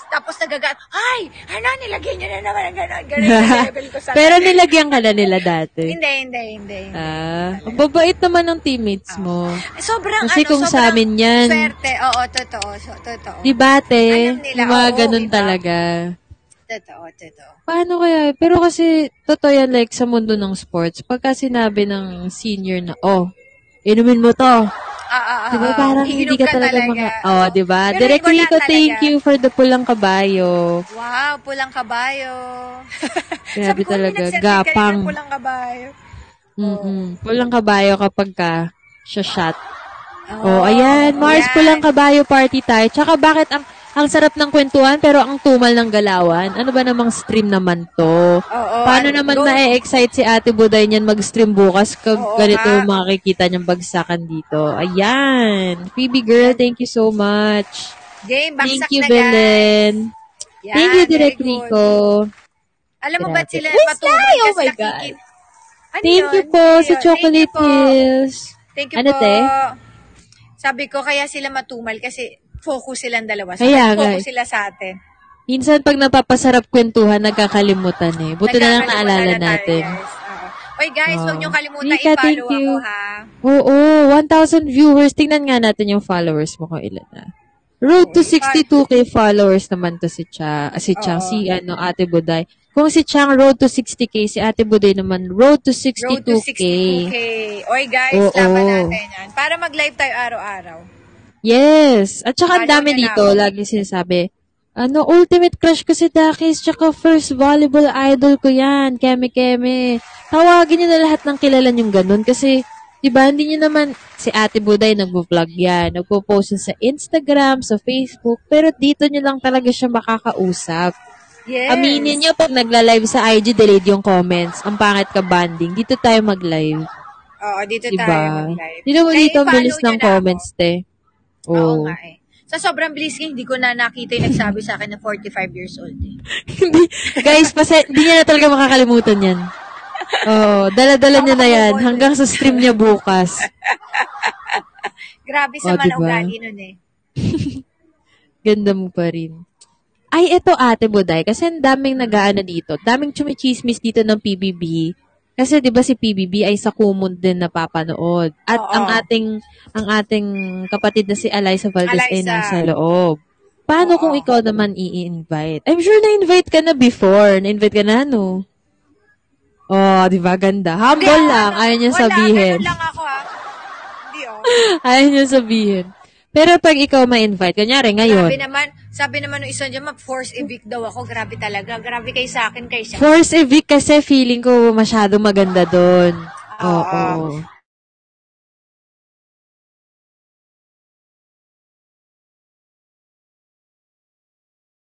A: Tapos nagagat, ay, ano, nilagyan nyo na naman ang gano'n. Gano'n level ko sa...
B: Pero nilagyan ka na nila dati.
A: Hindi, hindi, hindi. hindi.
B: Ah, ang babait naman ng teammates mo.
A: Sobrang
B: Kasi
A: ano,
B: kung sa
A: sobrang
B: amin yan,
A: Swerte, oo, totoo, so, totoo.
B: di ba, te?
A: Alam nila,
B: Yung mga
A: oo,
B: ganun
A: diba?
B: talaga.
A: Totoo, totoo.
B: Paano kaya? Pero kasi, totoo yan, like, sa mundo ng sports, pagka sinabi ng senior na, oh, inumin mo to. Diba, parang hindi ka talaga
A: talaga.
B: mga, oh, diba?
A: Pero
B: Direct Rico, thank you for the pulang kabayo.
A: Wow, pulang kabayo.
B: Grabe
A: ko,
B: talaga, gapang.
A: ka pulang kabayo.
B: Mm-mm. Pulang kabayo kapag ka, siya shot.
A: Oo,
B: Oh, ayan, Mars,
A: ayan.
B: pulang kabayo party tayo. Tsaka bakit ang ang sarap ng kwentuhan pero ang tumal ng galawan? Ano ba namang stream naman to?
A: Oo,
B: Paano
A: ano,
B: naman
A: go.
B: ma-excite si Ate Buday niyan mag-stream bukas kag
A: Oo
B: ganito yung makikita niyang bagsakan dito? Ayan. Phoebe girl, thank you so much.
A: Game,
B: Thank
A: baksak
B: you,
A: na.
B: Belen.
A: Yan,
B: Thank you, Direk. Rico.
A: Alam mo ba sila patuloy
B: Oh my God.
A: Ano
B: Thank
A: yun?
B: you po
A: Ano
B: sa
A: yun?
B: Chocolate
A: Thank you po.
B: Hills.
A: Thank you
B: Ano,
A: po.
B: te?
A: Sabi ko, kaya sila matumal kasi focus silang dalawa. So,
B: Kaya
A: focus
B: eh.
A: sila sa atin.
B: Minsan pag napapasarap kwentuhan, nagkakalimutan eh. Buti na lang naalala
A: na tayo,
B: natin.
A: guys. Oo. Oy guys,
B: Oh.
A: huwag niyo kalimutan
B: thank
A: i-follow
B: you.
A: ako ha.
B: Oo, 1,000 viewers. Tingnan nga natin yung followers mo kung ilan na. Road to 62k followers naman to si Cha, ah, si Chang,
A: Oo.
B: si ano, Ate Buday. Kung si Chang road to 60k, si Ate Buday naman road to
A: Road to
B: 62k.
A: 62K. Oy guys,
B: Oo.
A: laban natin yan. Para mag-live tayo araw-araw.
B: Yes. At saka ang dami dito,
A: ako.
B: lagi sinasabi, ano, ultimate crush ko si Dakis, tsaka first volleyball idol ko yan, Keme Keme. Tawagin niyo na lahat ng kilala niyong ganun kasi, di ba, hindi niyo naman, si Ate Buday nagvo-vlog yan, nagpo-post sa Instagram, sa Facebook, pero dito niyo lang talaga siya makakausap.
A: Yes.
B: Aminin niyo pag nagla-live sa IG, delayed yung comments. Ang pangit ka banding. Dito tayo mag-live.
A: Oo, dito
B: Diba?
A: tayo mag-live.
B: Di naman
A: Kaya
B: dito ang bilis ng comments, te.
A: Oo
B: Oo.
A: nga eh. Sa sobrang bilis hindi ko na nakita yung nagsabi sa akin na 45 years old eh.
B: Hindi. Guys, pase, hindi niya na talaga makakalimutan yan. Oo, dala-dala niya na yan hanggang sa stream niya bukas.
A: Grabe sa
B: Oh, diba?
A: ugali nun eh.
B: Ganda mo pa rin. Ay, eto ate Buday, kasi ang daming nag-aano dito. Daming chumichismis dito ng PBB. Kasi 'di ba si PBB ay sa Kumon din napapanood. At
A: Oo.
B: ang ating ang ating kapatid na si Eliza Valdez ay
A: Eliza.
B: nasa loob. Paano
A: Oo.
B: kung ikaw naman i-invite? I'm sure na-invite ka na before. Na-invite ka na, no? Oh, di ba? Ganda. Humble
A: Hindi,
B: lang. Ayaw niya
A: wala,
B: sabihin.
A: ganun lang ako ha. Hindi oh.
B: Ayaw niya sabihin. Pero pag ikaw ma-invite, kunyari ngayon,
A: Sabi naman, sabi naman ng isa dyan, mag-force evict daw ako. Grabe talaga. Grabe kayo sa akin, kay siya.
B: Force evict kasi feeling ko masyado maganda doon. Oo.
A: Oo.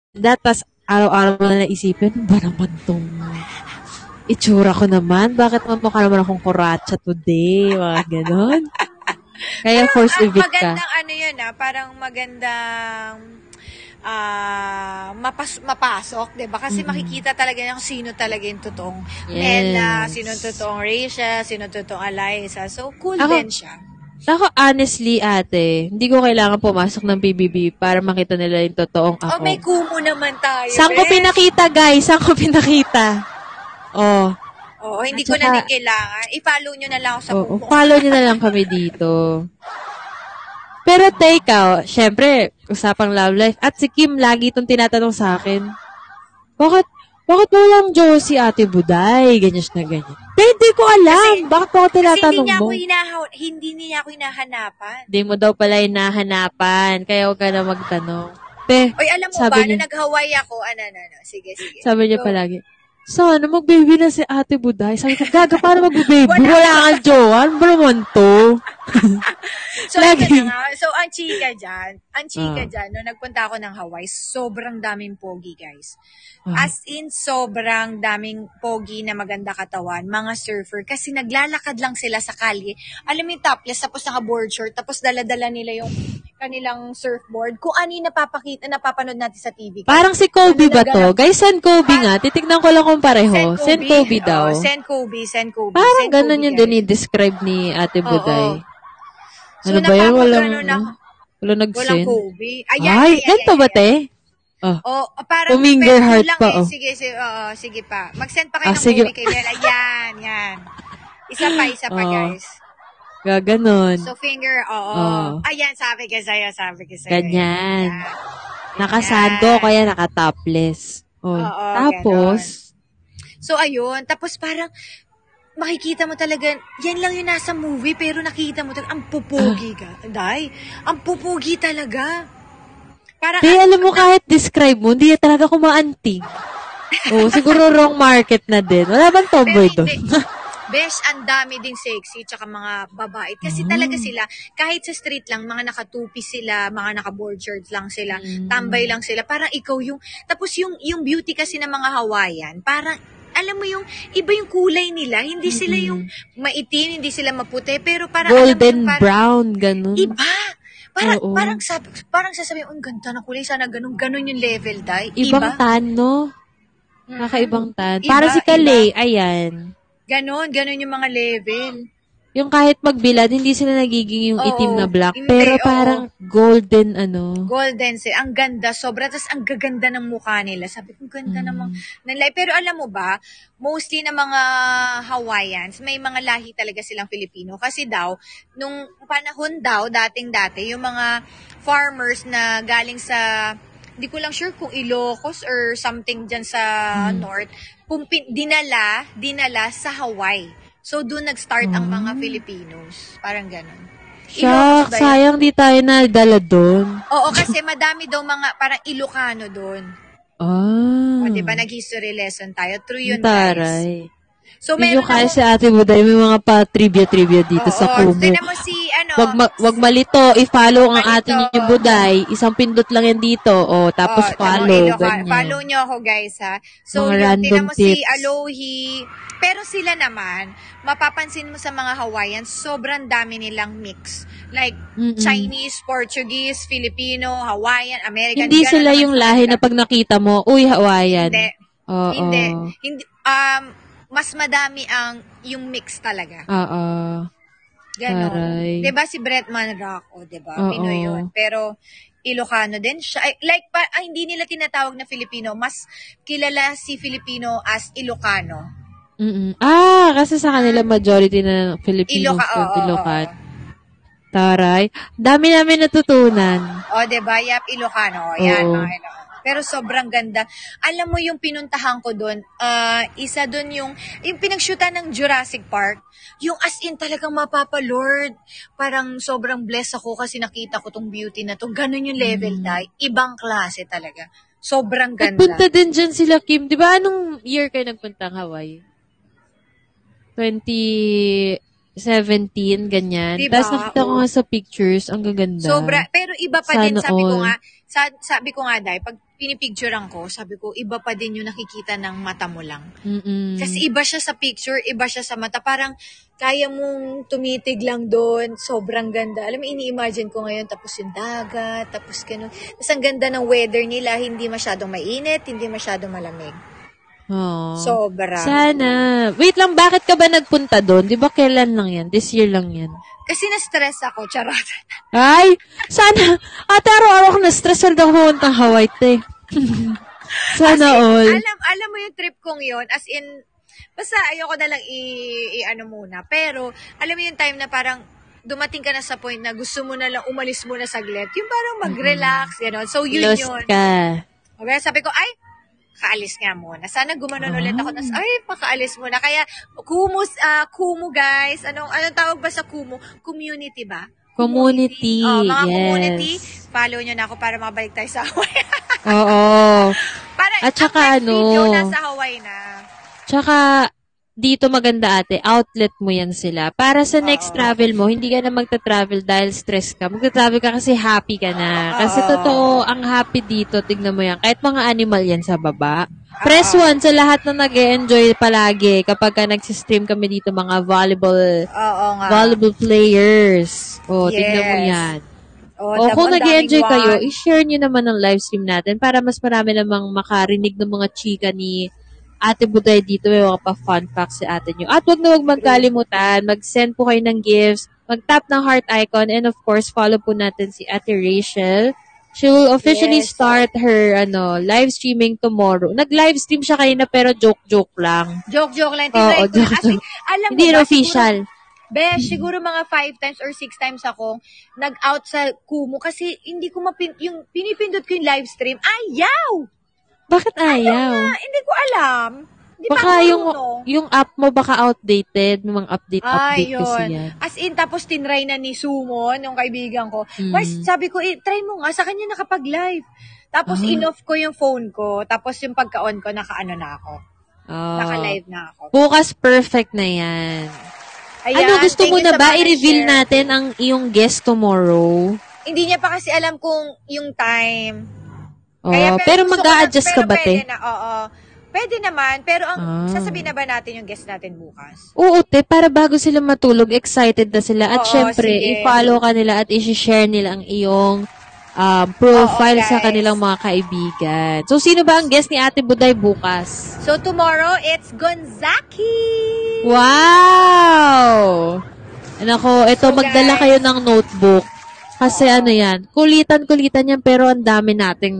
B: Dapat araw-araw mo na naisipin, ba naman tong itsura ko naman? Bakit naman mukha naman akong kuratsa today? Mga ganon. Kaya force evict ka.
A: magandang ano yun ah, parang magandang ah mapas mapasok, 'di ba? Kasi makikita talaga kung sino talaga yung totoong
B: Yes.
A: Mela, sino yung totoong Rachel, sino yung totoong Eliza. So cool
B: Ako-
A: din siya.
B: Ako, honestly, ate, hindi ko kailangan pumasok ng PBB para makita nila yung totoong ako.
A: Oh, may kumo naman tayo.
B: Saan ko
A: bes.
B: pinakita, guys? Saan ko pinakita? Oh.
A: Oo, hindi
B: At
A: ko na
B: saka-
A: din kailangan. I-follow nyo na lang ako sa kumo.
B: follow nyo na lang kami dito. Pero take out, syempre, usapang love life. At si Kim, lagi itong tinatanong sa akin, bakit, bakit walang Diyos si Ate Buday? Ganyan na ganyan. Pero hindi ko alam. bakit mo ako
A: Kasi hindi
B: tinatanong
A: niya
B: mo?
A: ako hinaha- hindi niya ako hinahanapan.
B: Hindi mo daw pala hinahanapan. Kaya huwag ka na magtanong. Pe,
A: Oy, alam mo
B: Sabi
A: ba,
B: niya-
A: nung nag-Hawaii ako, ano, ano, ano, sige, sige.
B: sabi niya
A: Go.
B: palagi, Sana mag-baby na si Ate Buday. Sabi ko, gaga, para mag-baby?
A: Wala.
B: Wala kang jowa. Ano ba naman to?
A: So,
B: Lagi.
A: nga. So, ang chika dyan, ang chika
B: Ah.
A: dyan, nung nagpunta ako ng Hawaii, sobrang daming pogi, guys.
B: Ah.
A: As in, sobrang daming pogi na maganda katawan, mga surfer, kasi naglalakad lang sila sa kalye. Alam mo yung topless, tapos naka-board short, tapos daladala nila yung kanilang surfboard. Kung ano yung napapakita, napapanood natin sa TV.
B: Parang si Kobe ba to? Guys, send Kobe nga. Titignan ko lang kung pareho. Send Kobe daw.
A: Oo, send Kobe, send Kobe.
B: Parang
A: send
B: ganun
A: Kobe,
B: yung dinidescribe ni Ate. Buday.
A: So,
B: Ano ba yan? Walang,
A: na-
B: wala
A: Walang
B: nag-send.
A: Kobe.
B: Ay,
A: Ayan, ayan,
B: ganito
A: ayan,
B: ba,
A: ayan.
B: te? Oh.
A: Oh, parang
B: Puminger heart
A: lang
B: pa,
A: eh.
B: oh.
A: Sige, sige, oo, sige pa. Mag-send pa kayo
B: Ah,
A: ng
B: sige.
A: movie kay Bella. Ayan, yan. Isa pa, isa pa,
B: Oh.
A: guys.
B: Gaganon.
A: So, finger, oo.
B: Oh.
A: Ayan, sabi ko sa'yo, sabi ko sa'yo.
B: Ganyan.
A: Yan.
B: Nakasando, kaya nakatopless. Oh.
A: Oo,
B: Tapos,
A: So, ayun. Tapos parang, makikita mo talaga, yan lang yung nasa movie, pero nakita mo talaga, ang pupugi ka. Day, ang pupugi talaga. Parang,
B: Di, alam mo, kahit describe mo, hindi talaga kumaantig. Oo, siguro wrong market na din. Wala bang tomboy doon?
A: Besh, ang dami ding sexy, tsaka mga babae. Kasi
B: Ah.
A: talaga sila, kahit sa street lang, mga nakatupi sila, mga naka-board shirts lang sila,
B: Mm.
A: tambay lang sila. Parang ikaw yung, tapos yung, yung beauty kasi ng mga Hawaiian, parang, alam mo yung, iba yung kulay nila. Hindi sila yung maitim, hindi sila maputi, pero parang, alam mo
B: Golden
A: parang,
B: brown, ganun.
A: Iba! Parang,
B: Oo.
A: parang, sabi, parang sasabihin, ang ganda ng kulay, sana ganun, ganun yung level, dai.
B: Ibang
A: Iba.
B: tan, no? Kakaibang tan. Para si Kalay, ayan.
A: Ganon, ganon yung mga level.
B: Yung kahit magbilad, hindi sila nagiging yung
A: Oo,
B: itim na black.
A: hindi,
B: pero
A: oo.
B: parang golden, ano.
A: Golden say, ang ganda, sobra, tas ang gaganda ng mukha nila. Sabi ko, ganda
B: Mm.
A: namang ng lahi. Pero alam mo ba, mostly na mga Hawaiians, may mga lahi talaga silang Filipino. Kasi daw, nung panahon daw, dating-dati, yung mga farmers na galing sa, hindi ko lang sure kung Ilocos or something dyan sa
B: Hmm.
A: north, pumpin, dinala, dinala sa Hawaii. So, doon nag-start ang mga
B: Ah.
A: Filipinos. Parang ganun. Yun?
B: sayang di tayo nadala doon.
A: Oo, kasi madami daw mga parang Ilocano doon.
B: Ah.
A: O, di ba, nag-history lesson tayo. True yun, guys. So,
B: Hindi
A: meron
B: kaya
A: ako-
B: si Ate Buday, may mga pa-trivia-trivia dito sa
A: Oo,
B: Kumu.
A: Tignan mo si, ano,
B: Wag, ma- wag malito, i-follow ang atin yung Buday. Isang pindot lang yan dito. O, tapos
A: oh,
B: follow. Ganyan.
A: Follow nyo ako, guys, ha. So,
B: Mga
A: yun,
B: random
A: tignan mo si
B: tips.
A: Alohi. Pero sila naman, mapapansin mo sa mga Hawaiians, sobrang dami nilang mix. Like,
B: Mm-mm.
A: Chinese, Portuguese, Filipino, Hawaiian, American.
B: Hindi sila yung lahi na pag nakita mo, uy, Hawaiian.
A: Hindi.
B: Oo.
A: Hindi. Hindi. Um, mas madami ang yung mix talaga.
B: Oo.
A: Ganon.
B: Taray.
A: 'Di ba si Brett Manrock, o 'di ba?
B: Oo.
A: Pinoy yun. Pero Ilocano din siya. Ay, Like pa ay, hindi nila tinatawag na Filipino, mas kilala si Filipino as Ilocano.
B: Mm-mm. Ah, kasi sa kanila majority na Filipinos
A: Iloca,
B: from
A: oo, oo,
B: Ilocan.
A: oo.
B: Taray. Dami namin natutunan.
A: O, 'di ba? Yap, Ilocano. Yan,
B: Oo.
A: mga Ilocano. Pero sobrang ganda. Alam mo yung pinuntahan ko doon, ah, isa doon yung, yung pinagshootan ng Jurassic Park, yung as in talagang mapapalord. Parang sobrang blessed ako kasi nakita ko tong beauty na to. Ganon yung level,
B: Mm.
A: dai. Ibang klase talaga. Sobrang ganda.
B: Nagpunta din dyan sila, Kim. Di ba anong year kayo nagpuntang Hawaii? 2017, ganyan.
A: Diba?
B: Tapos nakita ko nga sa pictures, ang gaganda.
A: Sobra. Pero iba pa din,
B: Sana
A: sabi ko
B: all.
A: nga, sa, sabi ko nga, dai, pag pinipicturean ko, sabi ko, iba pa din yung nakikita ng mata mo lang.
B: Mm-mm.
A: Kasi iba siya sa picture, iba siya sa mata. Parang kaya mong tumitig lang doon. Sobrang ganda. Alam mo, ini-imagine ko ngayon, tapos yung dagat, tapos gano'n. Tapos ang ganda ng weather nila, hindi masyadong mainit, hindi masyadong malamig.
B: Oo.
A: Sobra.
B: Sana. Wait lang, bakit ka ba nagpunta doon? Di ba kailan lang yan? This year lang yan.
A: Kasi na-stress ako, charot.
B: Ay, sana. Ate, araw-araw ko na-stress. Wala ako pumunta Hawaii, te. sana
A: in,
B: all.
A: Alam, alam mo yung trip kong yon as in, basta ayoko na lang i, i- ano muna. Pero, alam mo yung time na parang, dumating ka na sa point na gusto mo na lang umalis muna saglit. Yung parang mag-relax, gano'n. So, yun
B: Lost
A: yun.
B: ka.
A: Okay, sabi ko, ay, kaalis nga muna. Sana gumanon ulit ako. Tapos,
B: Ah.
A: ay, pakaalis muna. Kaya, kumu, ah, kumu guys. Anong, anong tawag ba sa kumu? Community ba?
B: Community.
A: Oh, mga
B: yes.
A: community, follow nyo na ako para makabalik tayo sa Hawaii.
B: Oo.
A: para,
B: At saka
A: next video
B: ano,
A: nasa Hawaii na.
B: Tsaka, dito maganda ate, outlet mo yan sila. Para sa next
A: Oo.
B: travel mo, hindi ka na magta-travel dahil stress ka. Magta-travel ka kasi happy ka na. Kasi
A: Oo.
B: totoo, ang happy dito, tignan mo yan. Kahit mga animal yan sa baba. Press one sa lahat na nag enjoy palagi kapag ka nagsistream kami dito mga volleyball
A: Oo nga.
B: volleyball players. O, tignan mo
A: Yes.
B: yan.
A: Oh,
B: O,
A: dam-
B: kung
A: ang
B: nag enjoy
A: daming
B: kayo, i-share nyo naman ang live stream natin para mas marami namang makarinig ng mga chika ni Ate Buday dito. May mga pa fun facts si ate nyo. At wag na wag magkalimutan, mag-send po kayo ng gifts, mag-tap ng heart icon, and of course, follow po natin si Ate Rachel. She will officially
A: Yes.
B: start her ano live streaming tomorrow. Nag-live stream siya kanina pero joke-joke lang.
A: Joke-joke lang.
B: Oo,
A: ko na.
B: joke,
A: As
B: joke.
A: alam
B: Hindi
A: ba,
B: official.
A: Siguro, besh, siguro mga five times or six times ako nag-out sa Kumu kasi hindi ko mapin... Yung pinipindot ko yung live stream, ayaw!
B: Bakit ayaw?
A: Ah, hindi ko alam. Pa
B: Baka yung yung app mo baka outdated, may mga update
A: Ay,
B: update kasi
A: yun.
B: yan.
A: As in, tapos tinry na ni Sumo, yung kaibigan ko.
B: Mm.
A: Mars, sabi ko, eh, try mo nga, sa kanya nakapag-live. Tapos,
B: Ah.
A: in-off ko yung phone ko. Tapos, yung pagka-on ko, naka-ano na ako.
B: Oh.
A: Naka-live na ako.
B: Bukas perfect na yan.
A: Ayan,
B: ano, gusto mo na ba i-reveal
A: nag-share.
B: natin ang iyong guest tomorrow?
A: Hindi niya pa kasi alam kung yung time.
B: Oh,
A: Kaya,
B: pero mag-a-adjust ka ba, te?
A: Pwede na, oo. Pwede naman, pero ang
B: Ah.
A: sasabihin na ba natin yung guest natin bukas?
B: Oo, te, para bago sila matulog, excited na sila. At
A: Oo,
B: syempre,
A: sige.
B: i-follow ka nila at i-share nila ang iyong um, profile
A: Oo,
B: sa
A: guys.
B: kanilang mga kaibigan. So, sino ba ang guest ni Ate Buday bukas?
A: So, tomorrow, it's Gonzaki!
B: Wow! Nako, ito,
A: So,
B: magdala
A: guys-
B: kayo ng notebook. Kasi ano yan, kulitan-kulitan yan, pero ang dami nating,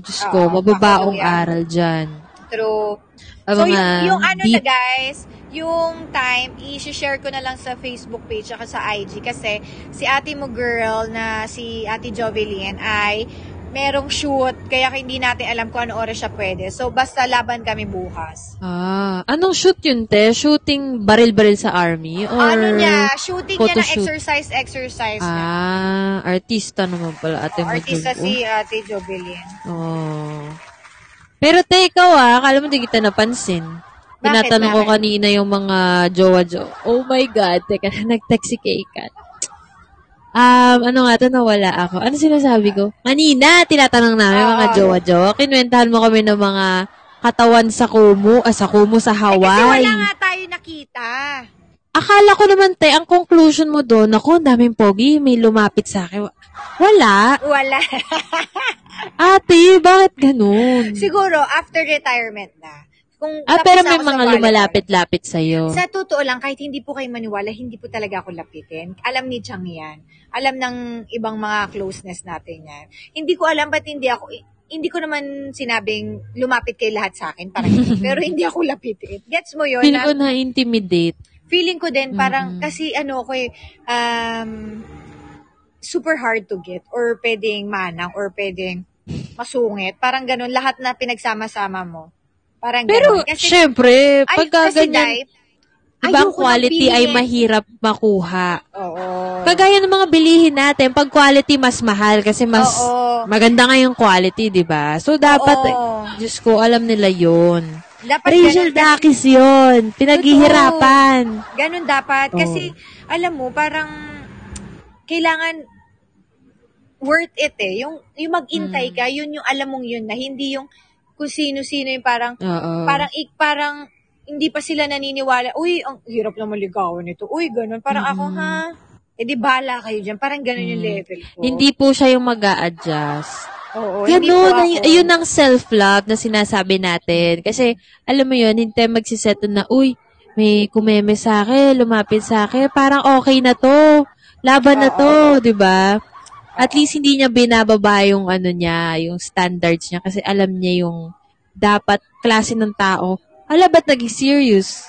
B: Diyos ko,
A: Oo,
B: mababaong aral dyan.
A: True.
B: Ang
A: so, yung, yung ano na
B: deep-
A: guys, yung time, i-share ko na lang sa Facebook page at sa IG kasi si ate mo girl na si ate Jovelyn ay merong shoot, kaya hindi natin alam kung ano oras siya pwede. So, basta laban kami bukas.
B: Ah, anong shoot yun, te? Shooting baril-baril sa army? Or...
A: ano niya, shooting niya ng
B: photoshoot?
A: exercise, exercise niya.
B: Ah, artista naman pala, ate mo.
A: Artista
B: Jun.
A: si ate Jovelyn.
B: Oh. Pero te, ikaw ah, akala mo di kita napansin.
A: Bakit?
B: Tinatanong ko kanina yung mga jowa-jo. Oh my God, teka na, nag-text si K-Cat. Um, ano nga to, nawala ako. Ano sinasabi ko? Kanina, tinatanong namin mga
A: Ah.
B: jowa-jo. Kinwentahan mo kami ng mga katawan sa Kumu, ah, sa Kumu sa
A: Eh, kasi
B: Hawaii.
A: wala nga tayo nakita.
B: Akala ko naman, te, ang conclusion mo doon, ako, ang daming pogi, may lumapit sa akin. Wala.
A: Wala.
B: Ate, bakit ganun?
A: Siguro, after retirement na. Kung
B: Ah, pero may
A: sa
B: mga lumalapit-lapit sa'yo.
A: Sa totoo lang, kahit hindi po kayo maniwala, hindi po talaga ako lapitin. Alam ni Chang yan. Alam ng ibang mga closeness natin yan. Hindi ko alam ba't hindi ako, hindi ko naman sinabing lumapit kay lahat sa akin, parang pero hindi ako lapitin. Gets mo yun?
B: Feel
A: na,
B: ko na-intimidate.
A: feeling ko din, parang,
B: Mm.
A: kasi ano ko eh, um, super hard to get, or pwedeng manang, or pwedeng masungit. Parang ganun, lahat na pinagsama-sama mo. Parang
B: Pero,
A: ganun. Kasi,
B: syempre,
A: ay,
B: pagka
A: kasi
B: ganyan, ibang quality ay mahirap makuha.
A: Oo.
B: Kagaya ng mga bilihin natin, pag quality mas mahal kasi mas
A: Oo.
B: maganda nga yung quality, di ba? So, dapat,
A: Oo.
B: Diyos ko, alam nila yon
A: Dapat
B: Rachel
A: ganun,
B: Dakis yun. Pinaghihirapan.
A: ganun dapat.
B: Oo.
A: Kasi, alam mo, parang, kailangan, worth it eh. Yung, yung mag-intay
B: Mm.
A: ka, yun yung alam mong yun na, hindi yung kung sino-sino yung parang,
B: Oo.
A: parang, ik, parang, hindi pa sila naniniwala, uy, ang hirap na maligawan nito. Uy, ganun. Parang ako,
B: Mm.
A: ha? Eh di bala kayo dyan. Parang ganun yung
B: Mm.
A: level ko.
B: Hindi po siya yung mag adjust
A: Oo,
B: Ganun,
A: ako.
B: ay- ayun ang self-love na sinasabi natin. Kasi, alam mo yun, hindi magsiseto na, uy, may kumeme sa akin, lumapit sa akin, parang okay na to. Laban na to, di ba? At least hindi niya binababa yung ano niya, yung standards niya kasi alam niya yung dapat klase ng tao. Ala, ba't naging serious?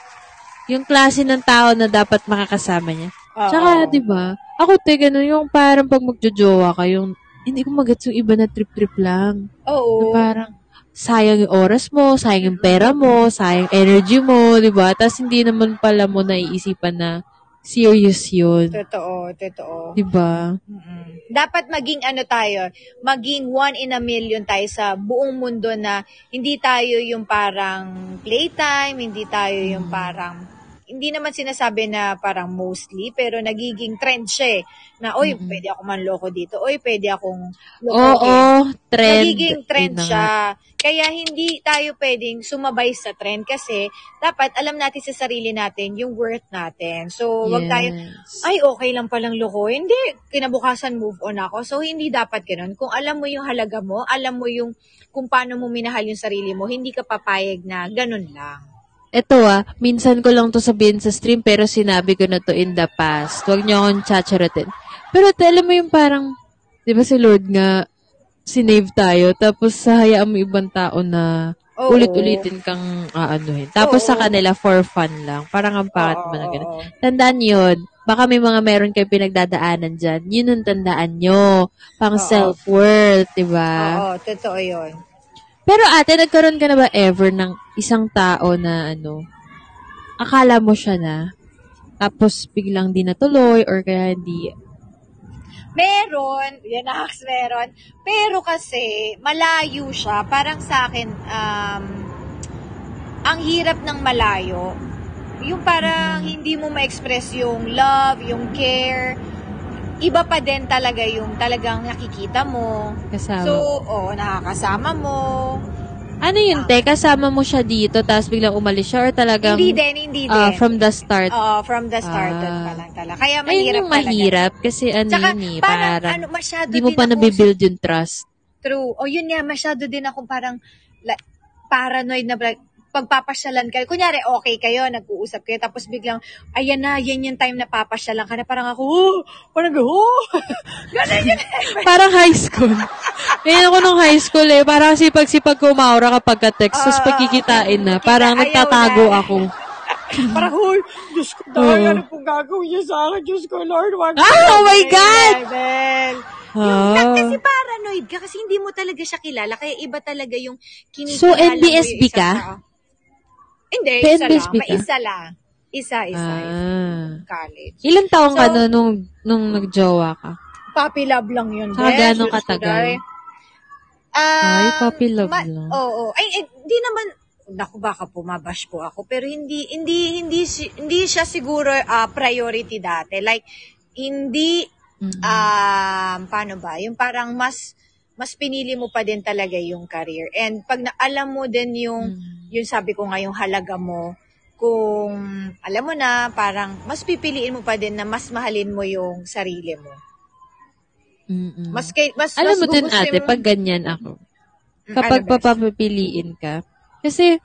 B: Yung klase ng tao na dapat makakasama niya.
A: Oo.
B: Tsaka, di ba? Ako, te, ganun yung parang pag magjojowa ka, yung hindi ko magets yung iba na trip-trip lang.
A: Oo.
B: Na parang, sayang yung oras mo, sayang yung pera mo, sayang energy mo, di ba? Tapos hindi naman pala mo naiisipan na serious yun.
A: Totoo, totoo.
B: Di ba?
A: Mm-mm. Dapat maging ano tayo, maging one in a million tayo sa buong mundo na hindi tayo yung parang playtime, hindi tayo yung parang hindi naman sinasabi na parang mostly, pero nagiging trend siya eh. Na, oy,
B: Mm-mm.
A: pwede ako manloko dito. Oy, pwede akong
B: Oo,
A: lokohin.
B: trend.
A: Nagiging trend siya. Kaya hindi tayo pwedeng sumabay sa trend kasi dapat alam natin sa sarili natin yung worth natin. So, wag tayo,
B: Yes.
A: ay, okay lang palang loko. Hindi, kinabukasan move on ako. So, hindi dapat ganun. Kung alam mo yung halaga mo, alam mo yung kung paano mo minahal yung sarili mo, hindi ka papayag na ganun lang.
B: Ito ah, minsan ko lang to sabihin sa stream pero sinabi ko na to in the past. Huwag niyo akong chacharotin. Pero alam mo yung parang, di ba si Lord nga, sinave tayo, tapos hayaan mo ibang tao na
A: Oo.
B: ulit-ulitin kang aanuhin. Tapos sa
A: Oo.
B: kanila for fun lang. Parang ang pangit
A: Oo,
B: mo na ganun.
A: oo.
B: Tandaan yun. Baka may mga meron kayo pinagdadaanan dyan. Yun ang tandaan nyo. Pang
A: Oo.
B: self-worth, di ba?
A: Oo, totoo yun.
B: Pero ate, nagkaroon ka na ba ever ng isang tao na ano, akala mo siya na, tapos biglang di natuloy or kaya hindi.
A: Meron, yan Ax, meron. Pero kasi, malayo siya. Parang sa akin, um, ang hirap ng malayo. Yung parang hindi mo ma-express yung love, yung care. Iba pa din talaga yung talagang nakikita mo.
B: Kasama.
A: So, oh, nakakasama mo.
B: ano yun, te? Kasama mo siya dito, tapos biglang umalis siya or talagang
A: hindi din, hindi din.
B: ah, from the start?
A: Oo, from the start
B: Ah.
A: pa lang talaga. Kaya
B: Ayun
A: mahirap
B: yung mahirap kasi ano
A: Tsaka,
B: yun eh,
A: parang,
B: parang,
A: ano, masyado
B: hindi mo
A: din
B: pa
A: ako
B: nabibuild yung trust.
A: True. O yun nga, masyado din akong parang like, paranoid na pagpapasyalan kayo. Kunyari, okay kayo, nag-uusap kayo, tapos biglang, ayan na, yan yung time na papasyalan ka na. Parang ako, oh, parang, oh, ganun yun.
B: Parang high school. Ngayon ako nung high school eh, parang sipag-sipag ko umaura kapag ka-text, tapos
A: Ah,
B: pagkikitain na, parang nagtatago
A: na.
B: ako.
A: parang, huy, Diyos ko, dahil ano pong gagawin niya sa akin, Diyos ko, Lord, wag
B: Ah, oh my God!
A: Level. Yung,
B: Ah.
A: kasi paranoid ka, kasi hindi mo talaga siya kilala, kaya iba talaga yung kinikilala
B: So, NBSB ka?
A: tao. Hindi,
B: Sa
A: isa lang.
B: NBSB
A: May
B: ka?
A: isa lang. Isa, isa.
B: Ah.
A: College.
B: Ilang taong ka
A: So-
B: na nung, nung nagjowa ka?
A: Puppy love lang yun.
B: Saka
A: Diyos ko,
B: katagal?
A: Ah,
B: Ay, puppy love
A: ma-
B: lang.
A: Oo. Ay, eh, di naman, naku, baka pumabash po ako. Pero hindi, hindi, hindi, hindi siya siguro ah, priority dati. Like, hindi,
B: Mm-mm.
A: um, paano ba? Yung parang mas, mas pinili mo pa din talaga yung career. And pag na, alam mo din yung,
B: Mm.
A: Yung sabi ko nga, yung halaga mo, kung alam mo na, parang mas pipiliin mo pa din na mas mahalin mo yung sarili mo.
B: Mm-mm.
A: Mas kay, mas
B: Alam
A: mas
B: mo din ate,
A: mo-
B: pag ganyan ako,
A: Mm,
B: kapag
A: ano, bes?
B: papapiliin ka, kasi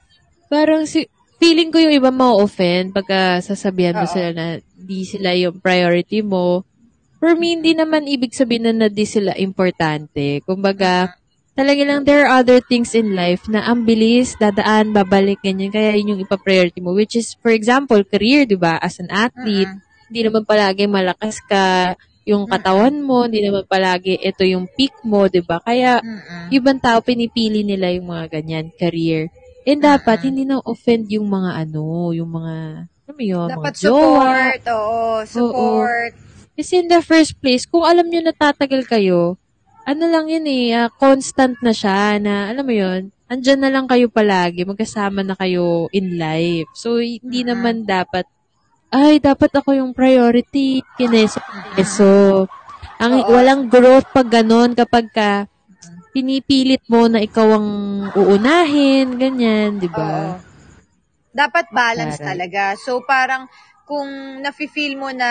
B: parang si, feeling ko yung iba ma-offend pagka sasabihan mo
A: Oo.
B: sila na di sila yung priority mo. For me, hindi naman ibig sabihin na, na di sila importante. Kumbaga, talaga lang there are other things in life na ang bilis, dadaan, babalik, ganyan. Kaya yun yung ipa-priority mo. Which is, for example, career, di ba? As an athlete,
A: Mm-mm.
B: hindi naman palagi malakas ka yung katawan mo, hindi naman palagi ito yung peak mo, 'di ba? Kaya
A: Mm-mm.
B: ibang tao pinipili nila yung mga ganyan career. And dapat hindi na offend yung mga ano, yung mga ano yun,
A: Dapat
B: mga jowa.
A: support, oo, support.
B: Kasi in the first place, kung alam nyo na tatagal kayo, ano lang yun eh, ah, constant na siya na, alam mo yun, andyan na lang kayo palagi, magkasama na kayo in life. So, hindi
A: Mhm.
B: naman dapat, ay, dapat ako yung priority, kineso, so, ang
A: Oo.
B: walang growth pag ganon, kapag ka, pinipilit mo na ikaw ang uunahin, ganyan, di
A: Oo.
B: ba?
A: Dapat balance
B: Taray.
A: talaga. So, parang, kung nafe-feel mo na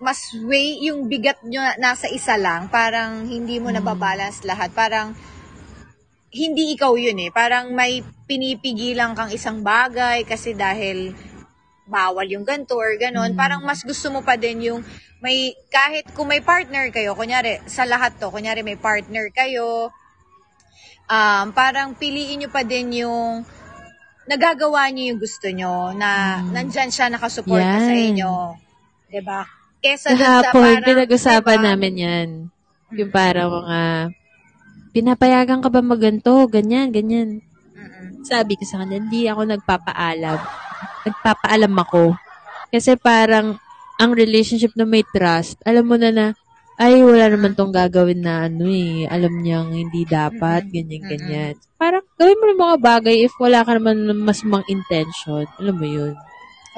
A: mas way, yung bigat nyo na- nasa isa lang, parang hindi mo
B: Hmm.
A: nababalance lahat. Parang, hindi ikaw yun eh. Parang may pinipigilan kang isang bagay kasi dahil bawal yung ganito or ganon.
B: Mm.
A: Parang mas gusto mo pa din yung may, kahit kung may partner kayo, kunyari, sa lahat to, kunyari may partner kayo, um, parang piliin nyo pa din yung nagagawa nyo yung gusto nyo, na
B: Mm.
A: nandyan siya nakasuporta sa
B: Yan.
A: inyo. 'Di ba? Kesa dun sa
B: Kahapon,
A: parang,
B: pinag-usapan
A: diba?
B: namin yan. Yung parang mga, pinapayagan ka ba maganto, ganyan, ganyan.
A: Mm-mm.
B: Sabi ko sa kanya, hindi ako nagpapaalam. Nagpapaalam ako. Kasi parang, ang relationship na may trust, alam mo na na, ay, wala naman tong gagawin na ano eh, alam niyang hindi dapat, ganyan, ganyan. Parang, gawin mo ng mga bagay if wala ka naman mas mang intention. Alam mo yun.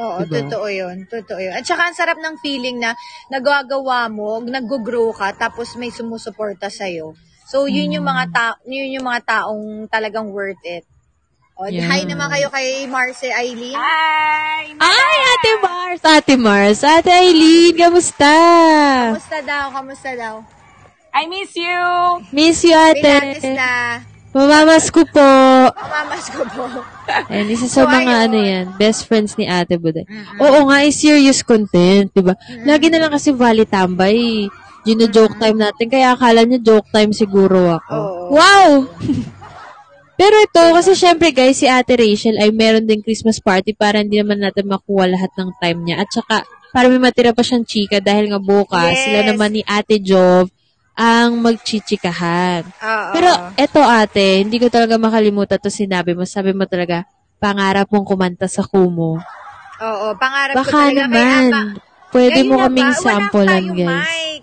A: Oo,
B: Diba?
A: totoo yun. Totoo yun. At saka ang sarap ng feeling na nagagawa mo, nag-grow ka, tapos may sumusuporta sa'yo. So, yun yung mga ta yun yung mga taong talagang worth it. O,
B: Yeah.
A: hi naman kayo kay Marce Eileen.
D: Hi!
B: Ay, Ate Mars! Ate Mars! Ate Aileen, kamusta?
A: Kamusta daw? Kamusta daw?
D: I miss you!
B: Miss you, ate.
A: Pilates na.
B: Mamamas ko po.
A: Mamamas ko po.
B: And isa sa
A: So,
B: mga
A: ayun.
B: ano yan, best friends ni Ate Buday.
A: Mm-mm.
B: Oo nga, eh, serious content, di ba? Lagi na lang kasi valley tambay. Gino-joke time natin, kaya akala niya joke time siguro ako.
A: Oo.
B: Wow! Pero ito, kasi syempre guys, si Ate Rachel ay meron din Christmas party para hindi naman natin makuha lahat ng time niya. At saka, para may matira pa siyang chika dahil nga bukas,
A: Yes.
B: sila naman ni Ate Jov ang magchichikahan.
A: Oo.
B: Pero eto ate, hindi ko talaga makalimutan to sinabi mo. Sabi mo talaga, pangarap mong kumanta sa Kumo.
A: Oo, pangarap ko
B: Baka
A: talaga kay
B: naman,
A: Ama.
B: pwede mo kaming
A: ba? Tayong
B: guys.
A: mic.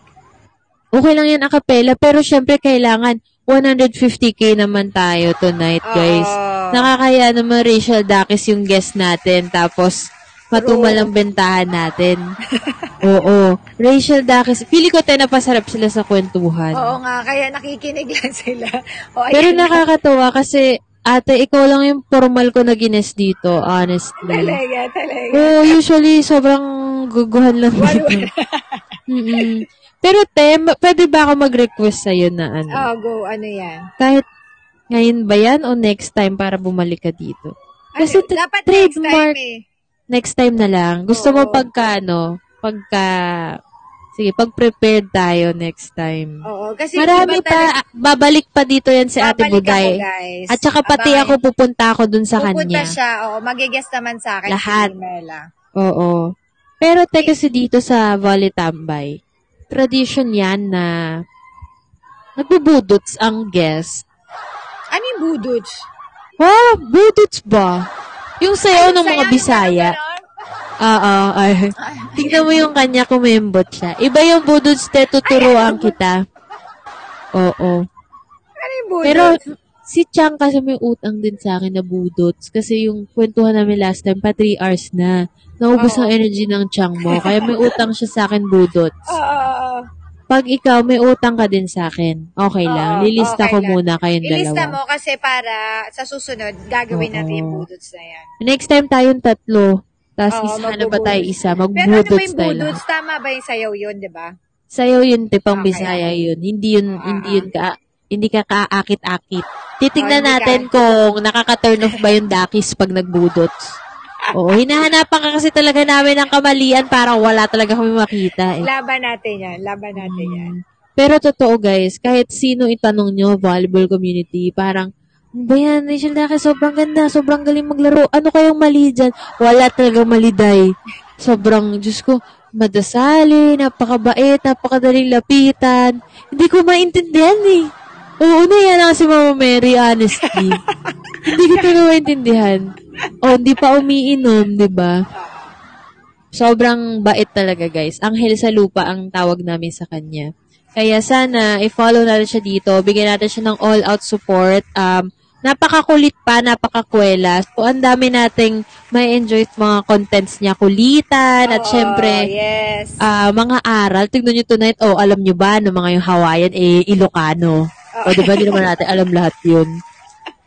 B: Okay lang yan acapella, pero syempre kailangan 150k naman tayo tonight, guys.
A: Oo.
B: Nakakaya naman Rachel Dakis yung guest natin, tapos matumal ang bentahan natin. Oo. Rachel Dakis, pili ko tayo napasarap sila sa kwentuhan.
A: Oo nga, kaya nakikinig lang sila. O,
B: Pero
A: ayan na.
B: nakakatawa kasi, ate, ikaw lang yung formal ko na gines dito, honestly.
A: Talaga, talaga.
B: Oo, usually, sobrang guguhan lang dito. Mm-mm. Pero, te, pwede ba ako mag-request sa'yo na ano?
A: Oh, go. Ano yan?
B: Kahit ngayon ba yan o next time para bumalik ka dito? Kasi
A: Ano, dapat next
B: trademark.
A: time eh.
B: Next time na lang. Gusto mo
A: Oo.
B: pagka, ano, pagka, sige, pag-prepared tayo next time.
A: Oo, kasi
B: Marami
A: iba talaga-
B: pa, babalik pa dito yan si Ate
A: Babalik
B: Buday.
A: ako, guys.
B: At saka pati
A: Abangan.
B: ako pupunta ako dun sa
A: Pupunta
B: kanya.
A: siya. Oo, magigest naman sa akin.
B: Lahat.
A: Si Mela.
B: Oo. Pero te kasi dito sa Valley Tambay, tradition yan na nagbubudots ang guest.
A: Ano yung budots?
B: Wow, budots ba? Yung sayaw ng mga Bisaya. Oo, ay. Tingnan mo yung kanya kumembot siya. Iba yung budots, te, tuturuan kita. Oo.
A: Ano?
B: Pero si Chang kasi may utang din sa akin na budots. Kasi yung kwentuhan namin last time, pa 3 hours na. Naubos
A: Oo.
B: ang energy ng Chang mo. Kaya may utang siya sa akin
A: oo, oo.
B: Pag ikaw, may utang ka din sa akin. Okay lang.
A: Oo,
B: Lilista
A: okay
B: ko
A: lang.
B: muna kayong
A: Ilista
B: dalawa.
A: mo kasi para sa susunod, gagawin natin yung
B: Oo.
A: budots na yan.
B: Next time tayong tatlo. Tapos
A: Oo,
B: isa na ba tayo isa?
A: Pero ano ba
B: Magbudots
A: yung
B: tayo lang.
A: budots? Tama ba yung sayaw yun, di ba?
B: Sa'yo yun, te, pang
A: Okay,
B: Bisaya yun. Hindi yun,
A: Ah,
B: hindi
A: ah.
B: yun ka, hindi ka kaakit-akit. Titingnan
A: Oh, hindi
B: natin kung nakaka-turn off ba yung dakis pag nagbudots. Oo, hinahanapan ka kasi talaga namin ng kamalian para wala talaga kami makita eh.
A: Laban natin yan. Laban natin yan.
B: Pero totoo guys, kahit sino itanong nyo, volleyball community, parang, "Ano ba yan, Rachel Dake, sobrang ganda, sobrang galing maglaro. Ano kayong mali dyan? Wala talaga mali, day. Sobrang, Diyos ko, madasali, napakabait, napakadaling lapitan. Hindi ko maintindihan eh. Oo, na yan ang si Mama Mary, honestly. hindi ko talaga maintindihan. O, hindi pa umiinom, di ba? Sobrang bait talaga, guys. Anghel sa lupa ang tawag namin sa kanya. Kaya sana, i-follow natin siya dito. Bigyan natin siya ng all-out support. Um, napakakulit pa, napakakwela. So, ang dami nating may enjoy mga contents niya. Kulitan, at
A: Oo,
B: syempre,
A: Yes.
B: ah, mga aral. Tignan nyo tonight, oh, alam nyo ba, no, mga yung Hawaiian, eh, Ilocano. O, di ba, di naman natin alam lahat yun.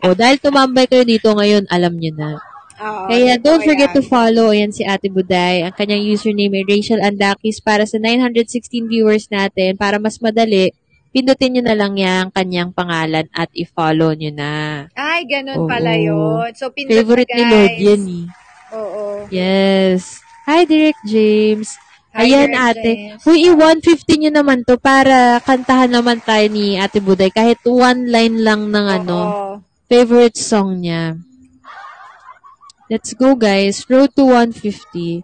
B: O, dahil tumambay kayo dito ngayon, alam nyo na.
A: Oo,
B: Kaya don't forget to follow. Ayan si Ate Buday. Ang kanyang username ay Rachel Andakis para sa 916 viewers natin. Para mas madali, pindutin nyo na lang yan kanyang pangalan at i-follow nyo na.
A: Ay, ganun
B: Oo.
A: pala yun. So, pindot
B: Favorite
A: na,
B: ni
A: guys.
B: Lord yan eh.
A: Oo.
B: Yes. Hi, Direk James.
A: Hi,
B: Ayan,
A: Direk
B: ate.
A: James.
B: Uy, i-150 nyo naman to para kantahan naman tayo ni Ate Buday. Kahit one line lang ng ano,
A: Oo.
B: Favorite song niya. Let's go guys. Road to 150.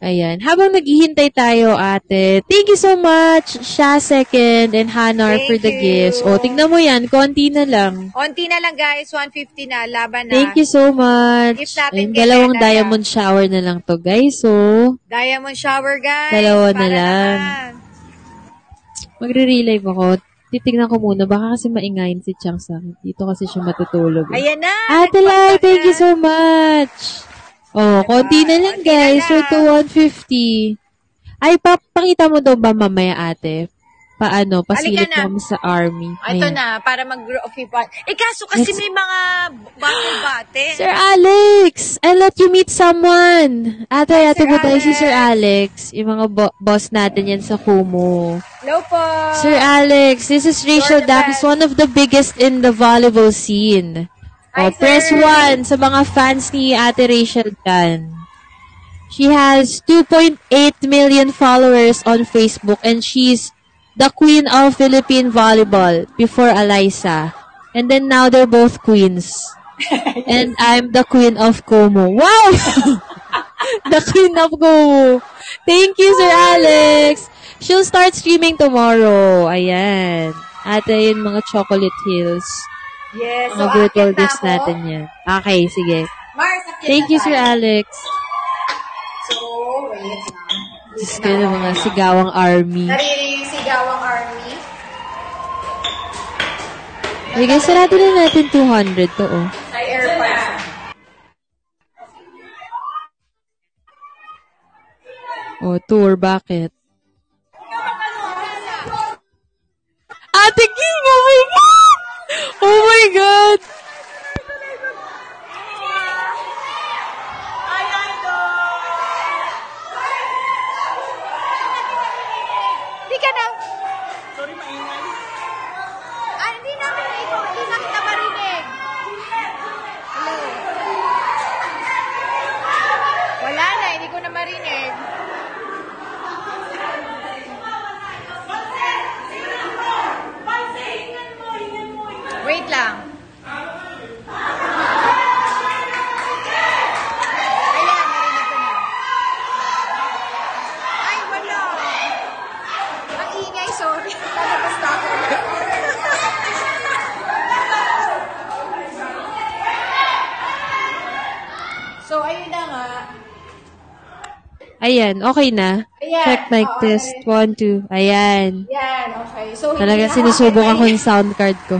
B: Ayan. Habang naghihintay tayo, ate, thank you so much, Sha Second and Hanar
A: Thank
B: for the
A: you.
B: gifts. O, tingnan mo yan. Konti na lang.
A: Onti na lang, guys. 150 na. Laban na.
B: Thank you so much.
A: Gift natin
B: Ayun, dalawang
A: Canada.
B: diamond shower na lang to, guys. So,
A: Diamond shower, guys.
B: Dalawa na lang.
A: naman.
B: Magre-relive ako. Titignan ko muna. Baka kasi maingayin si Chang sa akin. Dito kasi siya matutulog. eh.
A: Ayan na!
B: Ate Lai, thank you so much. Oh, konti na lang
A: Konti na
B: guys.
A: lang.
B: We're to 150. Ay, papakita mo daw ba mamaya ate? Paano? Pasilip
A: Halika na.
B: mo sa army.
A: Ah, Ito
B: Ayan.
A: na, para mag-grow of people. Eh, kaso kasi
B: Yes.
A: may mga bate-bate.
B: Sir Alex, I let you meet someone. Ate, ate
A: Sir
B: mo tayo si. Sir Alex. Yung mga bo- boss natin yan sa Kumu.
A: Hello po.
B: Sir Alex, this is Rachel
A: best.
B: one of the biggest in the volleyball scene.
A: Hi,
B: Oh, press
A: sir.
B: 1 sa mga fans ni Ate Rachel Dan. She has 2.8 million followers on Facebook and she's the queen of Philippine volleyball before Eliza. And then now they're both queens. and I'm the queen of Como. Wow! the queen of Como. Thank you, Sir Alex. She'll start streaming tomorrow. Ayan. Ate, yun mga chocolate hills.
A: Yes.
B: Mga virtual gifts natin yan. Okay, sige.
A: Mars,
B: Thank
A: na
B: you, Sir. Alex.
A: So, wait lang.
B: Diyos ko na mga sigawang army.
A: Naririnig si Gawang Army.
B: Sige, sarado na natin 200 to, oh.
A: Ay, AirPods.
B: Oh, tour, bakit? Ate King, oh my God! Oh my God!
A: Hindi ka na. Sorry, maingay. Ah, hindi namin na ikaw. Hindi na kita marinig. Hello. Wala na, hindi ko na marinig. Wait lang. Ayan, narinig ko na. Ay, wala. Ang ingay, sorry. Lalabas na ako. so, ayun na nga.
B: Ayan, okay na.
A: Ayan,
B: Check mic
A: oo,
B: test.
A: okay.
B: 1, 2. Ayan.
A: Yan, okay. So,
B: Talaga sinusubok
A: okay.
B: ako yung sound card ko.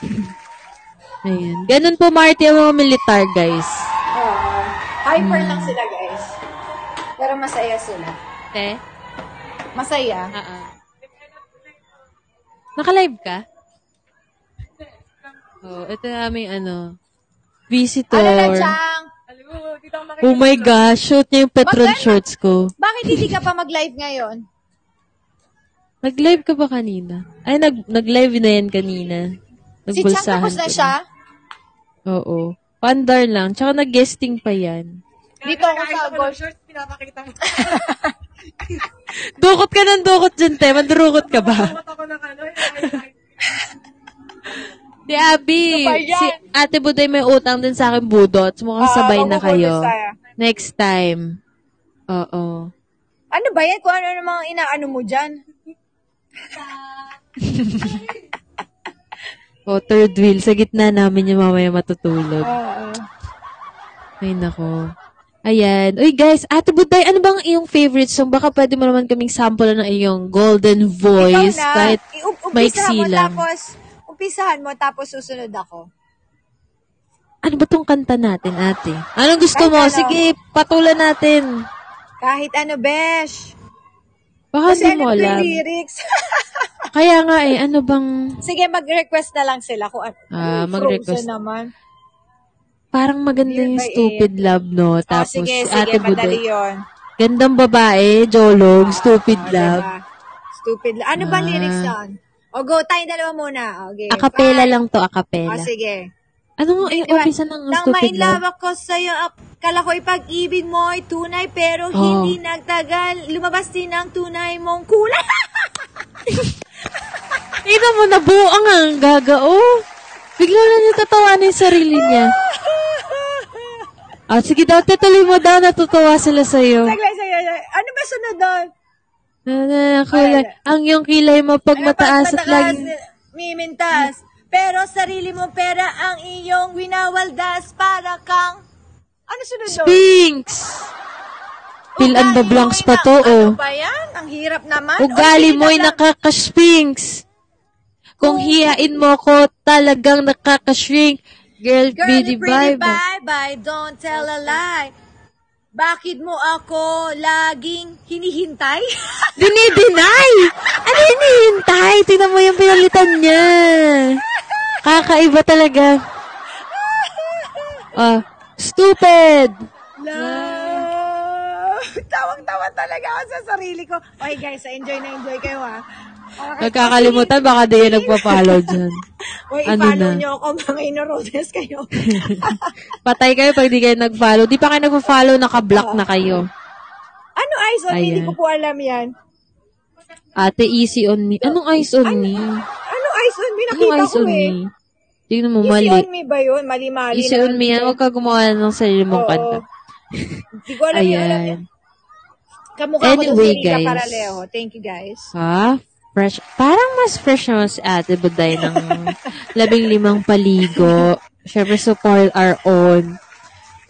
B: Ayan. Ganun po, Marty, ang mga militar, guys.
A: Oo. hyper lang sila, guys. Pero masaya sila.
B: Eh?
A: Masaya.
B: Oo. Naka-live ka? Oh, ito na aming ano, visitor.
A: Ano na?
B: Oh my gosh, shoot niya yung petrol
A: Maganda.
B: shorts ko.
A: Bakit hindi ka pa mag-live ngayon?
B: Nag-live ka ba kanina? Ay, nag, nag-live na yan kanina.
A: Si Chang
B: Nagbulsahan
A: tapos na
B: ko
A: siya?
B: Oo. Pandar lang. Tsaka nag-guesting pa yan.
A: Dito ako sa golf.
B: Dukot ka ng dukot dyan, te. Mandurukot ka ba? Di, Abby.
A: Ano ba yan?
B: Si Ate Buday may utang din sa akin budot. Mukhang
A: Ah,
B: sabay na kayo.
A: tayo.
B: Next time. Oo.
A: Ano ba yan? Kung ano namang inaano mo dyan?
B: O, third wheel. Sa gitna namin yung mamaya matutulog.
A: Oo.
B: Ay, nako. Ayan. Uy, guys, Ate Buday, ano bang iyong favorite song? Baka pwede mo naman kaming sample ng iyong golden voice.
A: Ikaw na.
B: Kahit
A: I-
B: maiksi
A: mo,
B: lang.
A: Tapos, umpisahan mo, tapos susunod ako.
B: Ano ba tong kanta natin, ate? Anong gusto
A: Kahit
B: mo?
A: ano.
B: Sige, patulan natin.
A: Kahit ano, besh.
B: Baka
A: Kasi
B: hindi mo
A: alam ko
B: alam.
A: lyrics.
B: Kaya nga eh, ano bang...
A: Sige, mag-request na lang sila kung ano.
B: Ah, mag-request.
A: Naman.
B: Parang maganda yung
A: by
B: stupid love, no?
A: Oh,
B: Tapos,
A: sige, sige,
B: ate
A: madali yun.
B: Gandang babae, jolog, stupid
A: Oh,
B: love.
A: diba? Stupid love. Ano ba
B: Ah.
A: lyrics nun? O, go, tayong dalawa muna. Okay.
B: Akapela
A: Five.
B: lang to,
A: O,
B: akapela.
A: sige.
B: Ano nga yung
A: Diba?
B: umpisa ng
A: Nang
B: stupid
A: love
B: love?
A: ako sa'yo, ap- kala ko ipag-ibig mo ay tunay, pero
B: Oh.
A: hindi nagtagal. Lumabas din ang tunay mong kulay.
B: Tingnan mo, nabuo ang gaga, oh. Bigla na natatawa yung sarili niya. Ah, sige daw, tuloy mo daw, natutuwa sila sa'yo.
A: Saglit, saglit. Ano ba sunod doon?
B: Na, kulay. Ang iyong kilay mo pag
A: Ano ba,
B: mataas at laging...
A: Mimintas. Pero sarili mong pera ang iyong winawaldas para kang... Ano sunod doon?
B: Sphinx! the
A: Ugali
B: blanks pa to, oh.
A: Ano ba yan? Ang hirap naman.
B: Ugali mo'y
A: na
B: nakaka-sphinx. Kung hiyain mo ko, talagang nakaka-shrink. Girl,
A: Girl,
B: bitty
A: pretty
B: vibe.
A: bye-bye, don't tell a lie. Bakit mo ako laging hinihintay?
B: Dinideny! Ano hinihintay? Tingnan mo yung pinalitan niya. Kakaiba talaga. Ah, stupid!
A: Love! Tawang-tawa talaga ako sa sarili ko. Okay guys, enjoy na enjoy kayo ha. Okay,
B: Nagkakalimutan, baka di yan nagpa-follow dyan.
A: Uy,
B: ano na?
A: nyo ako mga inorodes kayo.
B: Patay kayo pag di kayo nag-follow. Di pa kayo nag-follow, naka-block na kayo.
A: ano eyes on me? Hindi
B: Ayan.
A: ko po alam yan.
B: Ate, easy on me. Anong eyes on me?
A: Ano eyes on me?
B: Anong
A: Nakita
B: eyes
A: ko
B: on
A: eh.
B: me? Tingnan mo,
A: Easy
B: mali.
A: on me ba yun? Mali-mali
B: Easy
A: na.
B: on me yan. Huwag ka gumawa ng sarili mong kanta.
A: Hindi ko alam yun. Alam yun. Kamukha ko
B: Anyway,
A: Rita
B: guys.
A: Paralejo. Thank you guys.
B: Ha? Fresh. Parang mas fresh naman si Ate Buday ng labing limang paligo. Siyempre, support our own.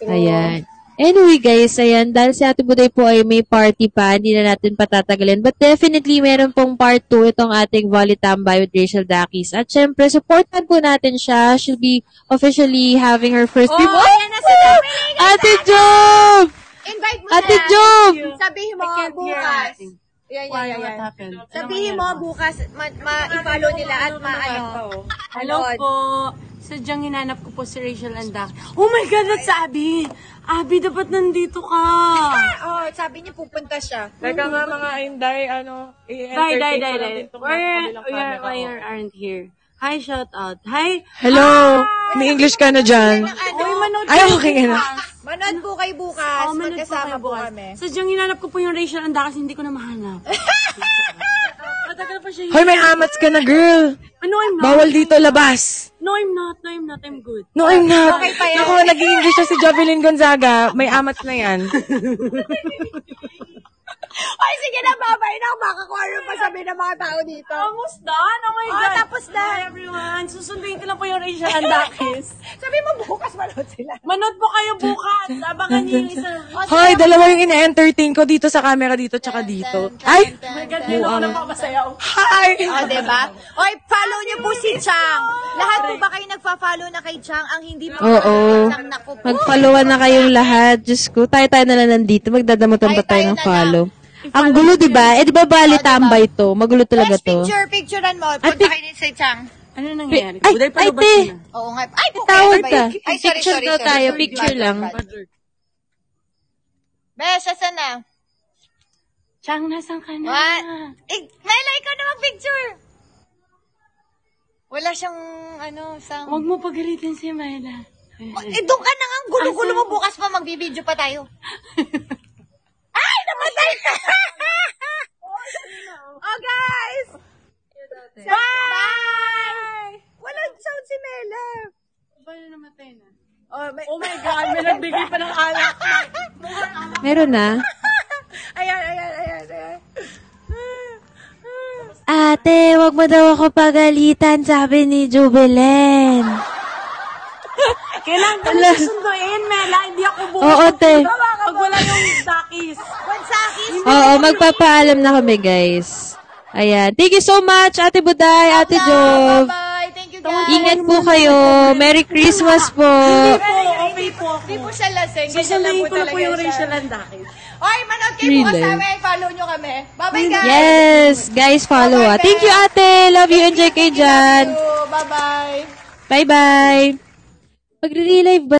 B: Ayan. Anyway, guys, ayan, dahil si Ate Buday po ay may party pa, hindi na natin patatagalin. But definitely, meron pong part 2 itong ating Volitambay with Rachel Dakis. At syempre, supportan po natin siya. She'll be officially having her first
A: Oh, si Dominic!
B: Ate Job!
A: Invite mo
B: Ate
A: na.
B: Job!
A: Sabihin mo bukas. Yan, yan,
D: Why?
A: yan,
D: What happened?
A: Sabihin mo bukas, ma- ma-follow nila at ma-ano.
D: Hello
A: Ano?
D: po. Sadyang hinanap ko po si Rachel Andak. Oh my God, that's Abby! Abby, dapat nandito ka!
A: Oh, sabi niya pupunta siya.
C: Teka nga mga Inday, ano,
D: Dai,
C: i-entertain
D: dai,
C: ko
D: dai,
C: lang
D: dai.
C: itong
D: Where,
C: nasa
D: where,
C: kabilang
D: where,
C: camera ko.
D: where aren't here? Hi, shout out. Hi!
C: Hello! May English ka na dyan.
A: Ano?
D: Uy, manood
C: Ay,
D: kayo
C: okay na.
D: bukas.
A: Manood po kayo bukas.
D: Oh, manood po
A: Magkasama
D: kayo
A: po
D: bukas.
A: kami.
D: Sadyang hinanap ko po yung Rachel Andak kasi hindi ko na mahanap. Matagal pa siya.
C: Hoy, may amats ka na, girl.
D: No, I'm not.
C: Bawal dito labas.
D: No, I'm not. No, I'm not. I'm good.
C: No, I'm not.
A: Okay pa yan.
C: Ako, nag-i-English na si Jovelyn Gonzaga. May amats na yan.
A: Ay, sige na, babay na. Baka kung ano pa sabi ng mga tao dito.
D: Almost done? Oh my
A: Oh,
D: God.
A: tapos na.
D: Hi, everyone. Susunduin ko lang po yung Rachel Andakis.
A: Sabi mo bukas manood sila.
D: Manood po kayo bukas. Abangan niyo yung isa.
C: Hoy, dalawa yung ina-entertain ko dito sa camera dito tsaka dito. Ay!
D: Oh my God, yun ako.
C: Hi!
A: O, diba? Oy, follow niyo po si Chang. Lahat po ba kayo nagfa-follow na kay Chang? Ang hindi po
B: Oo. Mag-followan na kayong lahat. Diyos ko, tayo-tayo na lang nandito. Magdadamutan pa tayo ng
A: na
B: follow. Ang gulo, di ba? Eh, di ba bali tambay to? Magulo talaga
A: Let's
B: to.
A: picture, picturean mo. Punta kayo din si Chang.
D: Ano nangyari?
B: Ay,
D: Buday pa
B: ay, te.
D: na.
A: Oo nga. Ay, po
B: Tawag ka.
A: ba? Ay, sorry,
B: Picture
A: sorry,
B: daw
A: sorry.
B: tayo,
A: Sorry,
B: picture lang.
A: bad. Bes, asan na?
D: Chang, nasan ka na?
A: What? Eh, Mela, ikaw na mag-picture. Wala siyang, ano, sang...
D: Huwag mo pagalitin si Myla.
A: Eh, doon ka na nga. Ang gulo-gulo mo bukas pa. Magbibideo pa tayo. Ay, namatay na! oh, guys! Bye! Walang sound si Mela.
D: Paano namatay na?
A: Oh, may...
D: Oh my God, may nagbigay pa ng alak.
B: Meron na?
A: Ayan, ayan, ayan, ayan.
B: Ate, wag mo daw ako pagalitan, sabi ni Jubelen.
D: Kailangan ko na susunduin, Mela. Hindi ako bukas.
B: Oo, te.
D: Pag wala yung dakis.
A: Bansakis.
B: Oo, magpapaalam na kami, guys. Ayan. Thank you so much, Ate Buday, Ate Job.
A: Bye-bye. Thank you, guys.
B: Ingat po kayo. Merry Christmas po.
D: Okay po ako.
A: Hindi po siya lasing. Ganyan lang po
D: ko na po
A: talaga
D: yung
A: siya.
D: Rachel Andakis.
A: Oy, manood kayo
B: Really?
A: bukas namin. Follow nyo kami. Bye-bye, guys.
B: Yes, guys, follow ah. Thank you, Ate. Love you, enjoy kayo dyan.
A: Bye-bye.
B: Bye-bye. Magre-relive ba